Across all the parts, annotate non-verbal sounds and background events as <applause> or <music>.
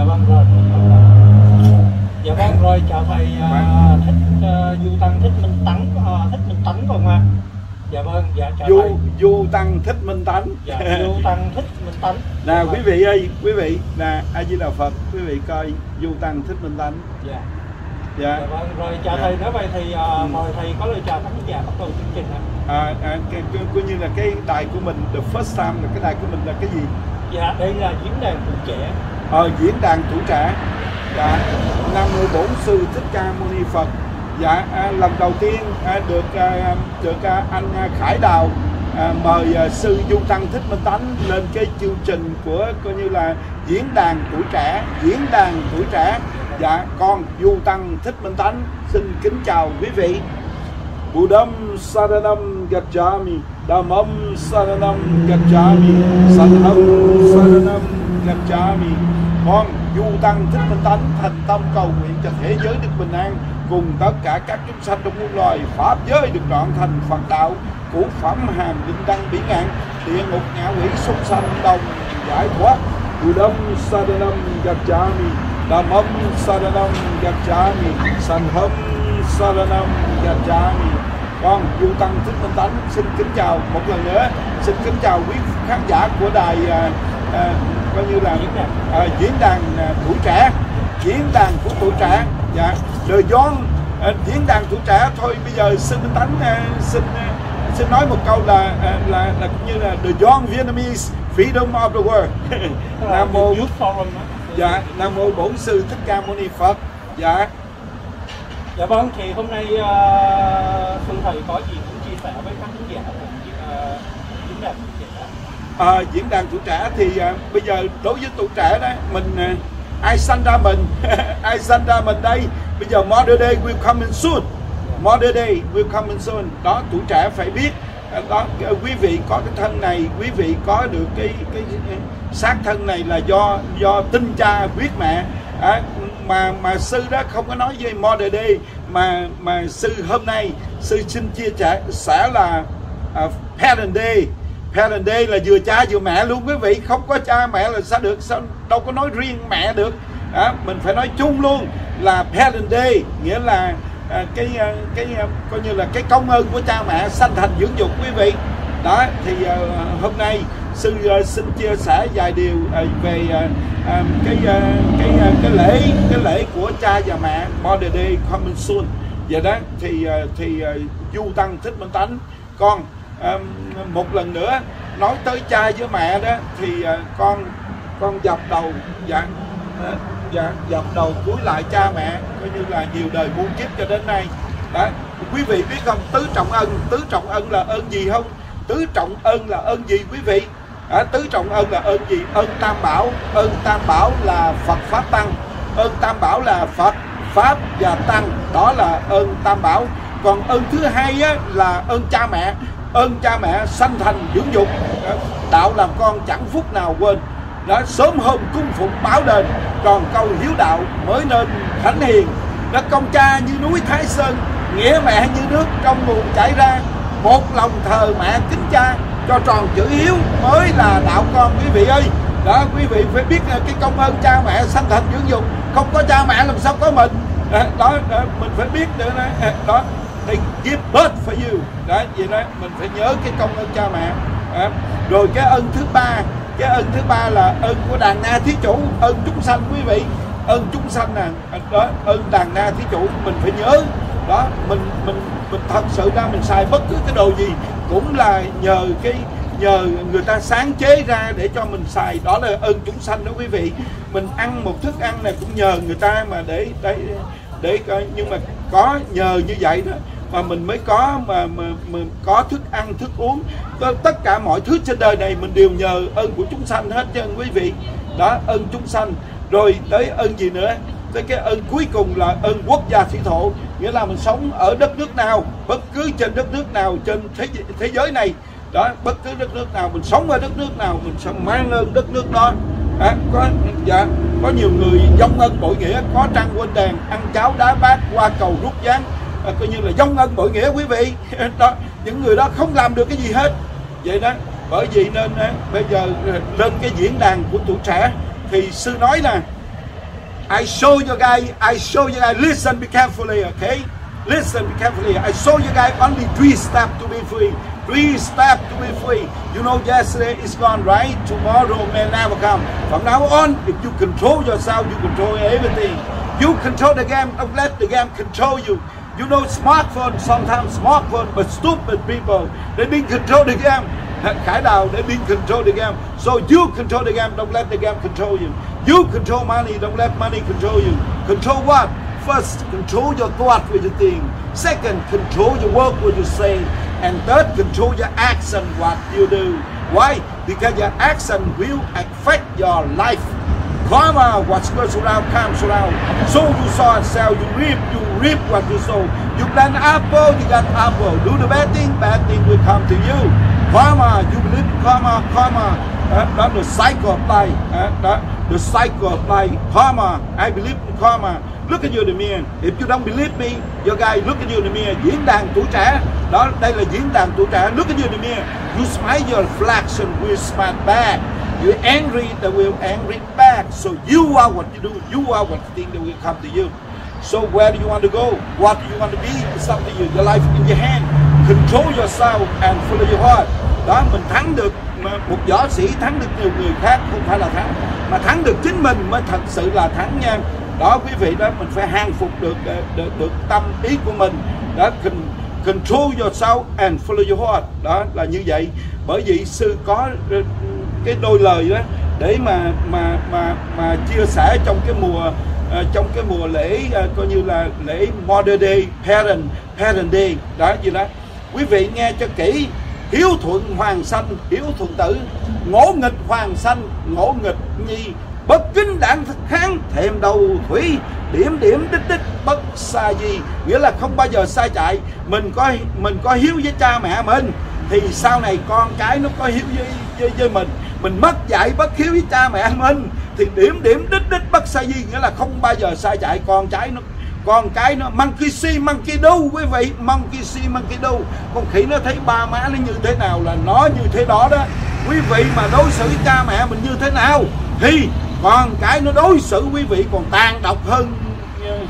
dạ vâng rồi. Dạ vâng rồi chào thầy à, thích à, du tăng thích minh tấn à, thích minh tấn còn mà dạ vâng dạ chào du thầy. Du tăng thích minh tánh dạ du tăng thích minh tấn. Nè quý vị ơi quý vị nè a di đà phật quý vị coi du tăng thích minh tánh dạ. Dạ. Dạ vâng rồi chào Dạ. thầy. Nói vậy thì à, Ừ. mời thầy có lời chào khán giả bắt đầu chương trình ạ. À, à, cái, coi như là cái đài của mình the first time là cái đài của mình là cái gì? Dạ đây là diễn đàn tuổi trẻ ở diễn đàn tuổi trẻ. Dạ nam mô bổn sư thích ca mâu ni phật. Dạ à, lần đầu tiên à, được à, được à, anh à, khải đào à, mời à, sư du tăng thích minh tánh lên cái chương trình của coi như là diễn đàn tuổi trẻ diễn đàn tuổi trẻ. Dạ con du tăng thích minh tánh xin kính chào quý vị. Buddham Saranam Gacchami Dhammam Saranam Gacchami Sangham Saranam Gacchami Con du tăng thích minh tánh thành tâm cầu nguyện cho thế giới được bình an, cùng tất cả các chúng sanh trong muôn loài pháp giới được trọn thành Phật đạo của phẩm hàm linh đăng biển ngạn địa ngục ngạ quỷ súc sanh đồng giải thoát. Buddham Saranam Gacchami Sa Saranam Gacchami Sangham cha Gacchami con du tăng thích minh tánh xin kính chào một lần nữa. Xin kính chào quý khán giả của đài à, à, coi như là à, diễn đàn à, tuổi trẻ diễn đàn của tuổi trẻ. Dạ đời John à, diễn đàn tuổi trẻ thôi bây giờ xin tánh à, xin à, xin nói một câu là à, là là cũng như là the John Vietnamese freedom of the world. <laughs> Nam mô dạ nam mô bổn sư thích ca mâu ni phật. Dạ. Dạ vâng, thì hôm nay uh, sư thầy có gì muốn chia sẻ với các khán giả uh, diễn đàn tuổi trẻ? À, diễn đàn tuổi trẻ thì à, bây giờ đối với tuổi trẻ đó mình à, ai sanh ra mình <laughs> ai sanh ra mình đây? Bây giờ modern day will come in soon. Modern day will come in soon. Đó tuổi trẻ phải biết. Đó quý vị có cái thân này quý vị có được cái cái, xác thân này là do do tinh cha quyết mẹ. À, mà mà sư đó không có nói về modern day mà mà sư hôm nay sư xin chia sẻ sẽ là uh, parent day. Parent Day là vừa cha vừa mẹ luôn quý vị. Không có cha mẹ là sao được sao Đâu có nói riêng mẹ được. À, Mình phải nói chung luôn là Parent Day Nghĩa là à, cái à, cái à, coi như là cái công ơn của cha mẹ sanh thành dưỡng dục quý vị. Đó thì à, hôm nay sư à, xin chia sẻ vài điều à, về à, à, cái à, cái à, cái lễ cái lễ của cha và mẹ Mother Day coming soon. Vậy đó thì à, thì à, du tăng thích minh tánh con một lần nữa nói tới cha với mẹ đó thì ờ, con con dập đầu dạ ờ, dạ dập đầu cúi lại cha mẹ coi như là nhiều đời muôn kiếp cho đến nay. Đó quý vị biết không tứ trọng ân tứ trọng ân là ơn gì không? Tứ trọng ân là ơn gì quý vị? À, tứ trọng ân là ơn gì? Ơn tam bảo. Ơn tam bảo là phật pháp tăng. Ơn tam bảo là phật pháp và tăng. Đó là ơn tam bảo. Còn ơn thứ hai á, là ơn cha mẹ ơn cha mẹ sanh thành dưỡng dục ờ, đạo làm con chẳng phút nào quên. Đó sớm hôm cung phụng báo đền còn câu hiếu đạo mới nên thánh hiền. Đó công cha như núi thái sơn nghĩa mẹ như nước trong nguồn chảy ra. Một lòng thờ mẹ kính cha cho tròn chữ hiếu mới là đạo con quý vị ơi. Đó quý vị phải biết ờ, cái công ơn cha mẹ sanh thành dưỡng dục. Không có cha mẹ làm sao có mình. Đó, đó, đó mình phải biết nữa đó, đó phải give birth for you. Đó vậy đó mình phải nhớ cái công ơn cha mẹ. À, rồi cái ơn thứ ba cái ơn thứ ba là ơn của đàn na thí chủ ơn chúng sanh quý vị. Ơn chúng sanh nè à, đó ơn đàn na thí chủ mình phải nhớ. Đó mình mình mình thật sự ra mình xài bất cứ cái đồ gì cũng là nhờ cái nhờ người ta sáng chế ra để cho mình xài. Đó là ơn chúng sanh đó quý vị. Mình ăn một thức ăn này cũng nhờ người ta mà để để để coi nhưng mà có nhờ như vậy đó mà mình mới có mà, mà, mà có thức ăn thức uống. Tất cả mọi thứ trên đời này mình đều nhờ ơn của chúng sanh hết chứ quý vị. Đó ơn chúng sanh. Rồi tới ơn gì nữa? Tới cái ơn cuối cùng là ơn quốc gia thủy thổ. Nghĩa là mình sống ở đất nước nào bất cứ trên đất nước nào trên thế, thế giới này. Đó bất cứ đất nước nào mình sống ở đất nước nào mình sẽ mang ơn đất nước đó. À, có dạ có nhiều người dông ân bội nghĩa có trăng quên đèn ăn cháo đá bát qua cầu rút gián à, coi như là dông ân bội nghĩa quý vị <laughs> đó những người đó không làm được cái gì hết vậy đó bởi vì nên à, bây giờ à, lên cái diễn đàn của tuổi trẻ thì sư nói nè I show you guys, I show you guys, listen be carefully, okay? Listen be carefully. I show you guys only three steps to be free. Three steps to be free. You know, yesterday is gone, right? Tomorrow may never come. From now on, if you control yourself, you control everything. You control the game, don't let the game control you. You know, smartphone, sometimes smartphone, but stupid people, they didn't control the game. <laughs> Khải Đào, they didn't control the game. So you control the game, don't let the game control you. You control money, don't let money control you. Control what? First, control your thought with your thing. Second, control your work, what you say. And third, control your action, what you do. Why? Because your action will affect your life. Karma, what goes around comes around. So you saw and sell, you reap, you reap what you sow. You plant apple, you got apple. Do the bad thing, bad thing will come to you. Karma, you believe karma, karma. Uh, that's the cycle of life. Uh, that, the cycle of life. Karma, I believe in karma. Look at you in the mirror. If you don't believe me, your guy look at you in the mirror. Diễn đàn tuổi trẻ. Đó, đây là diễn đàn tuổi trẻ. Look at you in the mirror. You smile your reflection we smile back. You're angry, they will angry back. So you are what you do. You are what thing that will come to you. So where do you want to go? What do you want to be? It's up to you. Your life in your hand. Control yourself and follow your heart. Đó, mình thắng được một võ sĩ thắng được nhiều người khác không phải là thắng mà thắng được chính mình mới thật sự là thắng nha đó quý vị đó mình phải hàng phục được được, được tâm ý của mình đó control yourself and follow your heart đó là như vậy bởi vì sư có cái đôi lời đó để mà mà mà mà chia sẻ trong cái mùa uh, trong cái mùa lễ uh, coi như là lễ Mother Day, Parent Parent Day đó gì đó. Quý vị nghe cho kỹ hiếu thuận hoàng sanh hiếu thuận tử ngỗ nghịch hoàng sanh ngỗ nghịch nhi bất kính đảng kháng thèm đầu thủy điểm điểm đích đích bất xa gì nghĩa là không bao giờ sai chạy mình có mình có hiếu với cha mẹ mình thì sau này con cái nó có hiếu với, với, với mình. Mình mất dạy bất hiếu với cha mẹ mình thì điểm điểm đích đích bất sai gì? Nghĩa là không bao giờ sai chạy con cái nó. Con cái nó monkey see monkey do quý vị. Monkey see monkey do. Con khỉ nó thấy ba má nó như thế nào là nó như thế đó đó. Quý vị mà đối xử với cha mẹ mình như thế nào thì con cái nó đối xử quý vị còn tàn độc hơn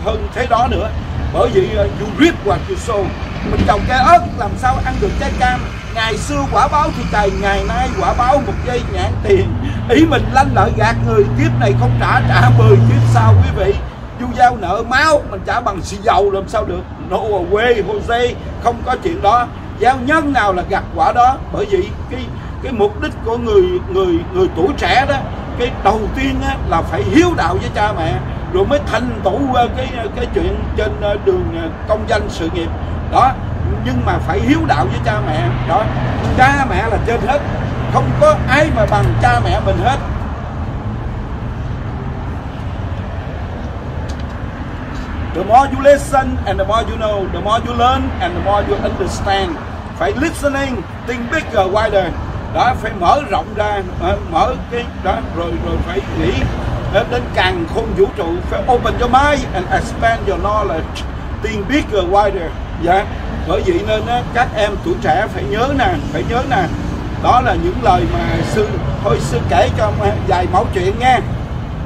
hơn thế đó nữa. Bởi vì uh, you rip hoặc you sow. Mình trồng cây ớt làm sao ăn được trái cam? Ngày xưa quả báo thì trời ngày nay quả báo một giây nhãn tiền. Ý mình lanh lợi gạt người kiếp này không trả trả mười kiếp sau quý vị. Du giao nợ máu mình trả bằng xì dầu làm sao được? Nô no way Jose không có chuyện đó. Giao nhân nào là gặt quả đó? Bởi vì cái cái mục đích của người người người tuổi trẻ đó cái đầu tiên á, là phải hiếu đạo với cha mẹ. Rồi mới thành tựu ờ, cái cái chuyện trên ờ, đường ờ, công danh sự nghiệp. Đó nhưng mà phải hiếu đạo với cha mẹ đó cha mẹ là trên hết không có ai mà bằng cha mẹ mình hết The more you listen and the more you know, the more you learn and the more you understand. Phải listening, think bigger, wider. Đó, phải mở rộng ra, ờ, mở cái đó, rồi rồi phải nghĩ đến càng khôn vũ trụ. Phải open your mind and expand your knowledge. Think bigger, wider. Dạ. Yeah bởi vậy nên á, các em tuổi trẻ phải nhớ nè phải nhớ nè. Đó là những lời mà sư thôi sư kể cho vài mẫu chuyện nghe.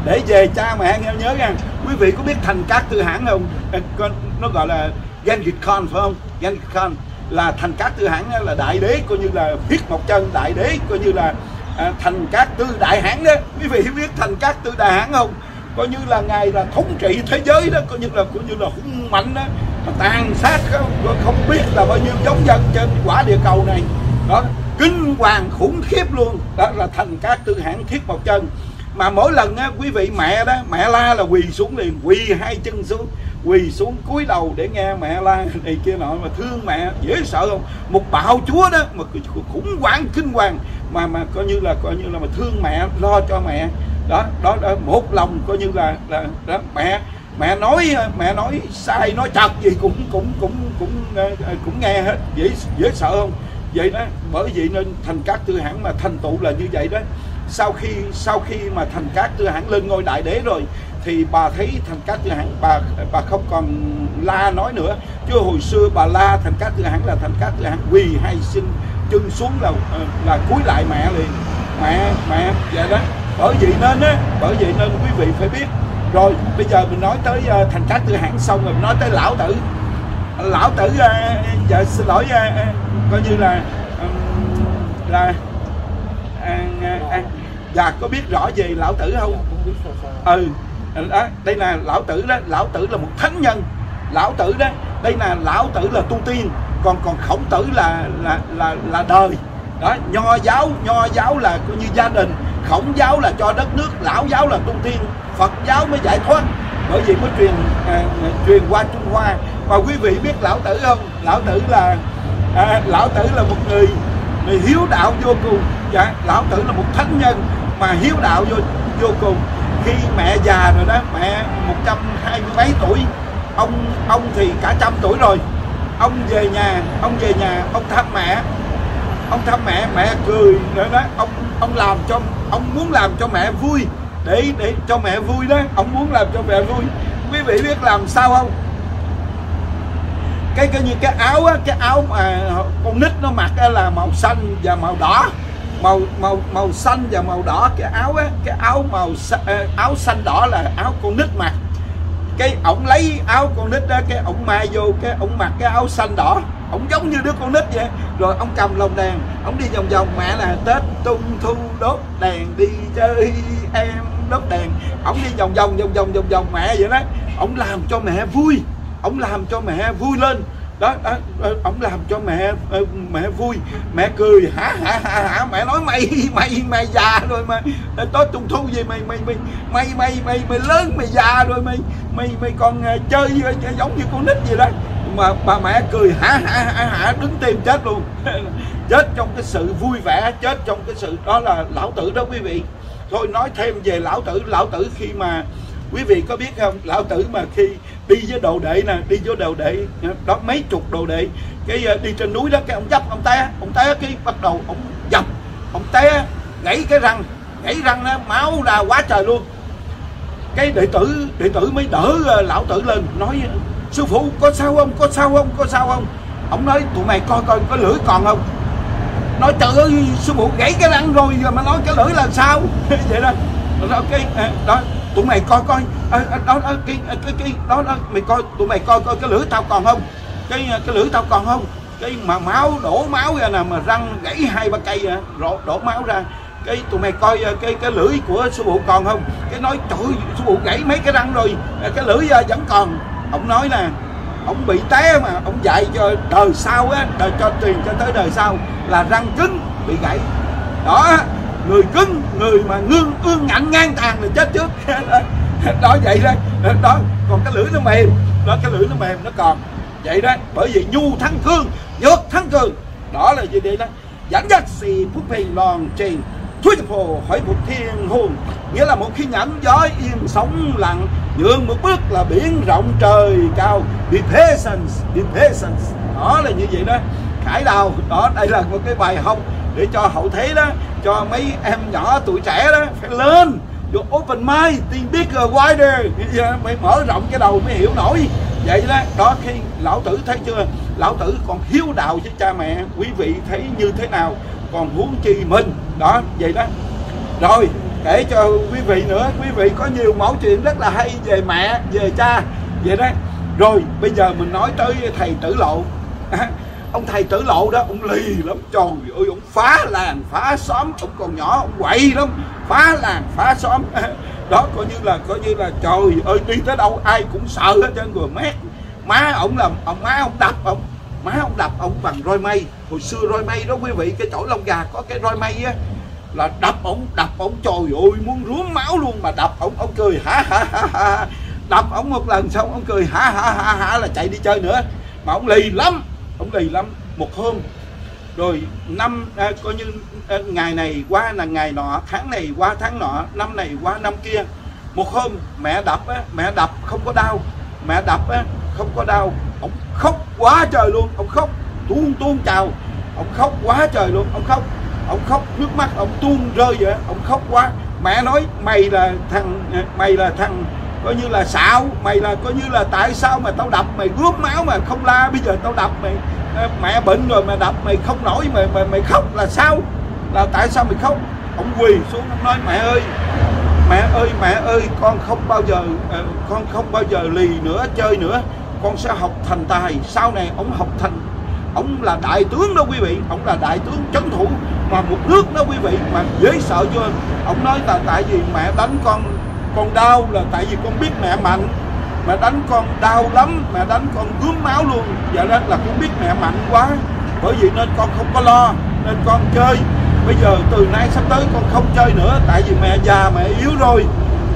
Để về cha mẹ nghe nhớ nha. Quý vị có biết thành cát tư hãng không? Nó gọi là Genghis Khan phải không? Genghis Khan là thành cát tư hãng là đại đế coi như là viết một chân đại đế coi như là à, thành cát tư đại hãng đó. Quý vị biết thành cát tư đại hãng không? Coi như là ngài là thống trị thế giới đó coi như là coi như là hung mạnh đó tàn sát không, không biết là bao nhiêu giống dân trên quả địa cầu này. Đó kinh hoàng khủng khiếp luôn. Đó là thành các tư hãng thiết một chân. Mà mỗi lần á, quý vị mẹ đó mẹ la là quỳ xuống liền quỳ hai chân xuống quỳ xuống cúi đầu để nghe mẹ la này kia nọ. Mà thương mẹ dễ sợ không? Một bạo chúa đó mà khủng hoảng kinh hoàng. Mà mà coi như là coi như là mà thương mẹ lo cho mẹ. Đó đó, đó một lòng coi như là là đó, mẹ mẹ nói mẹ nói sai, nói chật gì cũng cũng cũng cũng ờ, ờ, cũng nghe hết. Dễ dễ sợ không? Vậy đó, bởi vậy nên thành các tư hãng mà thành tựu là như vậy đó. Sau khi sau khi mà thành các tư hãng lên ngôi đại đế rồi, thì bà thấy thành các tư hãng, bà bà không còn la nói nữa. Chứ hồi xưa bà la thành các tư hãng là thành các tư hãng quỳ hay xin chân xuống là ờ, là cúi lại mẹ liền. Mẹ mẹ, vậy đó. Bởi vậy nên á, bởi vậy nên quý vị phải biết rồi bây giờ mình nói tới uh, thành trác tư hãng xong rồi mình nói tới lão tử. Lão tử uh, giờ xin lỗi uh, coi như là um, là à, à, dạ có biết rõ về lão tử không? Sao. Ừ đó, đây là lão tử đó lão tử là một thánh nhân. Lão tử đó đây là lão tử là tu tiên còn còn khổng tử là là là là đời. Đó nho giáo nho giáo là coi như gia đình khổng giáo là cho đất nước lão giáo là tu tiên. Phật giáo mới giải thoát. Bởi vì mới truyền à, truyền qua trung hoa. Mà quý vị biết lão tử không? Lão tử là à, lão tử là một người người hiếu đạo vô cùng. Dạ lão tử là một thánh nhân mà hiếu đạo vô vô cùng. Khi mẹ già rồi đó mẹ một trăm hai mươi mấy tuổi ông ông thì cả trăm tuổi rồi. Ông về nhà ông về nhà ông thăm mẹ ông thăm mẹ mẹ cười nữa đó ông ông làm cho, ông muốn làm cho mẹ vui. Để để cho mẹ vui đó, ông muốn làm cho mẹ vui. Quý vị biết làm sao không? Cái coi như cái áo á, cái áo mà con nít nó mặc á là màu xanh và màu đỏ. Màu màu màu xanh và màu đỏ. Cái áo á, cái áo màu ờ, áo xanh đỏ là áo con nít mặc. Cái ổng lấy áo con nít đó, cái ổng mai vô, cái ổng mặc cái áo xanh đỏ ông giống như đứa con nít vậy. Rồi ông cầm lồng đèn ông đi vòng vòng. Mẹ là tết tung thu đốt đèn đi chơi em đốt đèn. Ông đi vòng vòng vòng vòng vòng vòng. Mẹ vậy đó. Ông làm cho mẹ vui. Ông làm cho mẹ vui lên. Đó, đó ông làm cho mẹ ờ, mẹ vui. Mẹ cười hả hả hả hả? Mẹ nói mày mày mày già rồi mà tối trung thu gì mày mày mày mày mày mày mày lớn mày già rồi mày. Mày mày còn ờ, chơi ờ, giống như con nít gì đó mà bà mẹ cười hả hả hả hả đứng tim chết luôn. <laughs> Chết trong cái sự vui vẻ chết trong cái sự đó là lão tử đó quý vị. Thôi nói thêm về lão tử lão tử khi mà quý vị có biết không lão tử mà khi đi với đồ đệ nè đi với đồ đệ đó mấy chục đồ đệ cái ờ, đi trên núi đó cái ông dấp ông té ông té cái bắt đầu ông dập ông té gãy cái răng gãy răng đó, máu ra quá trời luôn. Cái đệ tử đệ tử mới đỡ ờ, lão tử lên nói sư phụ có sao không? Có sao không? Có sao không? Ông nói tụi mày coi coi có lưỡi còn không? Nói trời ơi sư phụ gãy cái răng rồi giờ mà nói cái lưỡi là sao? <laughs> Vậy đó. Đó cái à, đó tụi mày coi coi. À, à, đó, đó cái cái cái đó đó mày coi tụi mày coi coi cái lưỡi tao còn không? Cái cái lưỡi tao còn không? Cái mà máu đổ máu ra nè mà răng gãy hai ba cây à, đổ, đổ máu ra. Cái tụi mày coi cái cái lưỡi của sư phụ còn không? Cái nói trời sư phụ gãy mấy cái răng rồi cái lưỡi vẫn còn ông nói nè, ông bị té mà, ông dạy cho đời sau á, đời cho truyền cho tới đời sau là răng cứng, bị gãy. Đó, người cứng, người mà ngương ương ngạnh ngang tàn là chết trước. <laughs> Đó vậy đó. Đó, còn cái lưỡi nó mềm, đó, cái lưỡi nó mềm nó còn. Vậy đó, bởi vì nhu thắng cương nhược thắng cường. Đó là gì đây đó. Dẫn dắt xì phúc hình lòn truyền Thúy phù hỏi một thiên hồn Nghĩa là một khi nhẫn gió yên sóng lặng Nhường một bước là biển rộng trời cao. Be patience, be patience Đó là như vậy đó. Khải đào, đó đây là một cái bài học Để cho hậu thế đó Cho mấy em nhỏ tuổi trẻ đó Phải lên You open mind, think bigger, wider. À, mới mở rộng cái đầu mới hiểu nổi. Vậy đó, đó khi lão tử thấy chưa? Lão tử còn hiếu đạo với cha mẹ Quý vị thấy như thế nào? Còn huống chi mình. Đó, vậy đó. Rồi, kể cho quý vị nữa. Quý vị có nhiều mẫu chuyện rất là hay về mẹ, về cha. Vậy đó. Rồi, bây giờ mình nói tới thầy tử lộ. À, ông thầy tử lộ đó, ông lì lắm. Trời ơi, ông phá làng, phá xóm. Ông còn nhỏ, ông quậy lắm. Phá làng, phá xóm. À, đó, coi như là, coi như là, trời ơi, đi tới đâu ai cũng sợ hết trơn. Rồi mát má ông làm ông má ông đập ông má ông đập ông bằng roi mây. Hồi xưa roi mây đó quý vị cái chỗ lông gà có cái roi mây á là đập ông đập ông trời ơi muốn rúm máu luôn mà đập ông ông cười hả hả hả hả. Đập ông một lần xong ông cười hả hả hả hả là chạy đi chơi nữa. Mà ông lì lắm ông lì lắm. Một hôm rồi năm à, coi như à, ngày này qua là ngày nọ tháng này qua tháng nọ năm này qua năm kia. Một hôm mẹ đập á mẹ đập không có đau mẹ đập á không có đau. Ông khóc quá trời luôn. Ông khóc, tuôn tuôn chào ông khóc quá trời luôn. Ông khóc ông khóc nước mắt, ông tuôn rơi vậy. Ông khóc quá. Mẹ nói, mày là thằng à, mày là thằng coi như là xạo, mày là coi như là tại sao mà tao đập mày rướt máu mà không la? Bây giờ tao đập mày à, mẹ bệnh rồi mà đập mày không nổi, mày mày mày khóc là sao? Là tại sao mày khóc? Ông quỳ xuống, ông nói, mẹ ơi mẹ ơi mẹ ơi, con không bao giờ à, con không bao giờ lì nữa, chơi nữa con sẽ học thành tài. Sau này ông học thành, ông là đại tướng đó quý vị. Ông là đại tướng chấn thủ mà một nước đó quý vị, mà dễ sợ chưa? Ông nói là tại vì mẹ đánh con con đau là tại vì con biết mẹ mạnh. Mẹ đánh con đau lắm, mẹ đánh con gướm máu luôn. Vậy nên là con biết mẹ mạnh quá. Bởi vì nên con không có lo, nên con chơi. Bây giờ từ nay sắp tới con không chơi nữa, tại vì mẹ già mẹ yếu rồi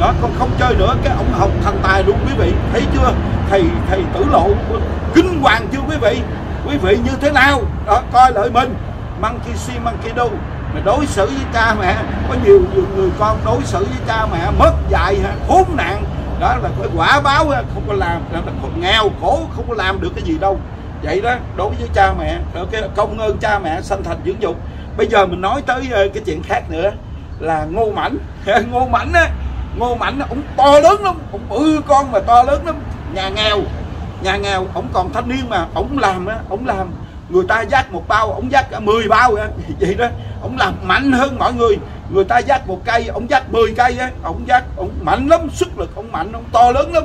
đó con không chơi nữa. Cái ông học thần tài luôn quý vị. Thấy chưa? Thầy thầy tử lộ kinh hoàng chưa quý vị? Quý vị như thế nào? Đó coi lại mình. Monkey see monkey do. Mà đối xử với cha mẹ có nhiều, nhiều người con đối xử với cha mẹ mất dạy khốn nạn. Đó là cái quả báo không có làm là còn nghèo khổ không có làm được cái gì đâu. Vậy đó đối với cha mẹ cái công ơn cha mẹ sanh thành dưỡng dục. Bây giờ mình nói tới ờ, cái chuyện khác nữa là ngô mảnh. <laughs> Ngô mảnh á ngô mảnh ông to lớn lắm ông bự con mà to lớn lắm. Nhà nghèo nhà nghèo ông còn thanh niên mà ông làm á ông làm. Người ta dắt một bao ông dắt cả 10 bao <laughs> vậy đó. Ông làm mạnh hơn mọi người. Người ta dắt một cây ông dắt 10 cây á ông dắt ông mạnh lắm sức lực ông mạnh ông to lớn lắm.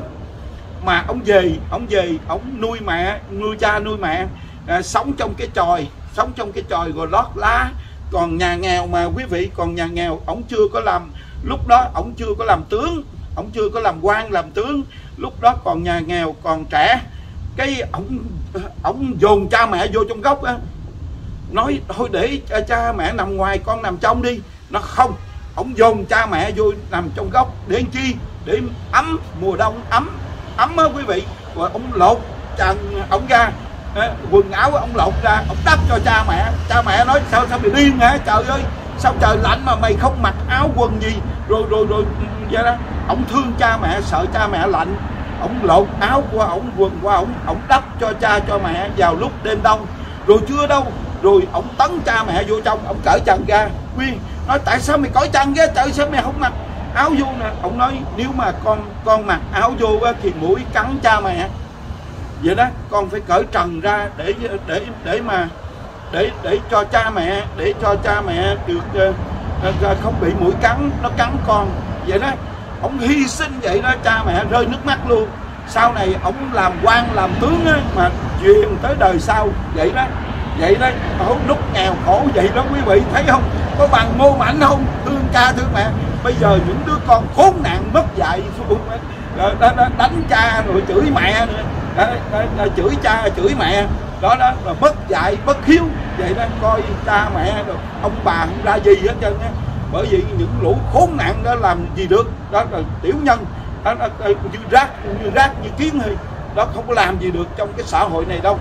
Mà ông về ông về ông nuôi mẹ nuôi cha nuôi mẹ à, sống trong cái tròi sống trong cái tròi rồi lót lá. Còn nhà nghèo mà quý vị còn nhà nghèo ông chưa có làm lúc đó ông chưa có làm tướng, ông chưa có làm quan làm tướng. Lúc đó còn nhà nghèo, còn trẻ. Cái ông ông dồn cha mẹ vô trong góc á. Nói, thôi để cha mẹ nằm ngoài, con nằm trong đi. Nó không, ông dồn cha mẹ vô nằm trong góc để làm chi? Để ấm mùa đông, ấm ấm á quý vị. Rồi ông lột trần ông ra quần áo ông lột ra, ông đắp cho cha mẹ. Cha mẹ nói, sao sao bị điên hả? Trời ơi sao trời lạnh mà mày không mặc áo quần gì? Rồi rồi rồi vậy đó. Ông thương cha mẹ sợ cha mẹ lạnh. Ông lột áo qua ông quần qua ông ông đắp cho cha cho mẹ vào lúc đêm đông. Rồi chưa đâu? Rồi ông tấn cha mẹ vô trong ông cởi trần ra. Nguyên nói tại sao mày cởi trần ra trời sao mày không mặc áo vô nè? Ông nói nếu mà con con mặc áo vô á, thì mũi cắn cha mẹ. Vậy đó con phải cởi trần ra để để để mà để để cho cha mẹ để cho cha mẹ được uh, không bị mũi cắn nó cắn con. Vậy đó ông hy sinh vậy đó cha mẹ rơi nước mắt luôn. Sau này ông làm quan làm tướng á, mà truyền tới đời sau vậy đó. Vậy đó ông lúc nghèo khổ vậy đó quý vị thấy không? Có bằng mô mảnh không? Thương cha thương mẹ. Bây giờ những đứa con khốn nạn mất dạy đánh cha rồi chửi mẹ nữa. Chửi cha chửi mẹ đó đó là bất dạy bất hiếu. Vậy đó coi cha mẹ rồi ông bà không ra gì hết trơn á. Bởi vì những lũ khốn nạn đó làm gì được? Đó là tiểu nhân. Đó, đó, đó, như rác như rác như kiến thôi đó không có làm gì được trong cái xã hội này đâu.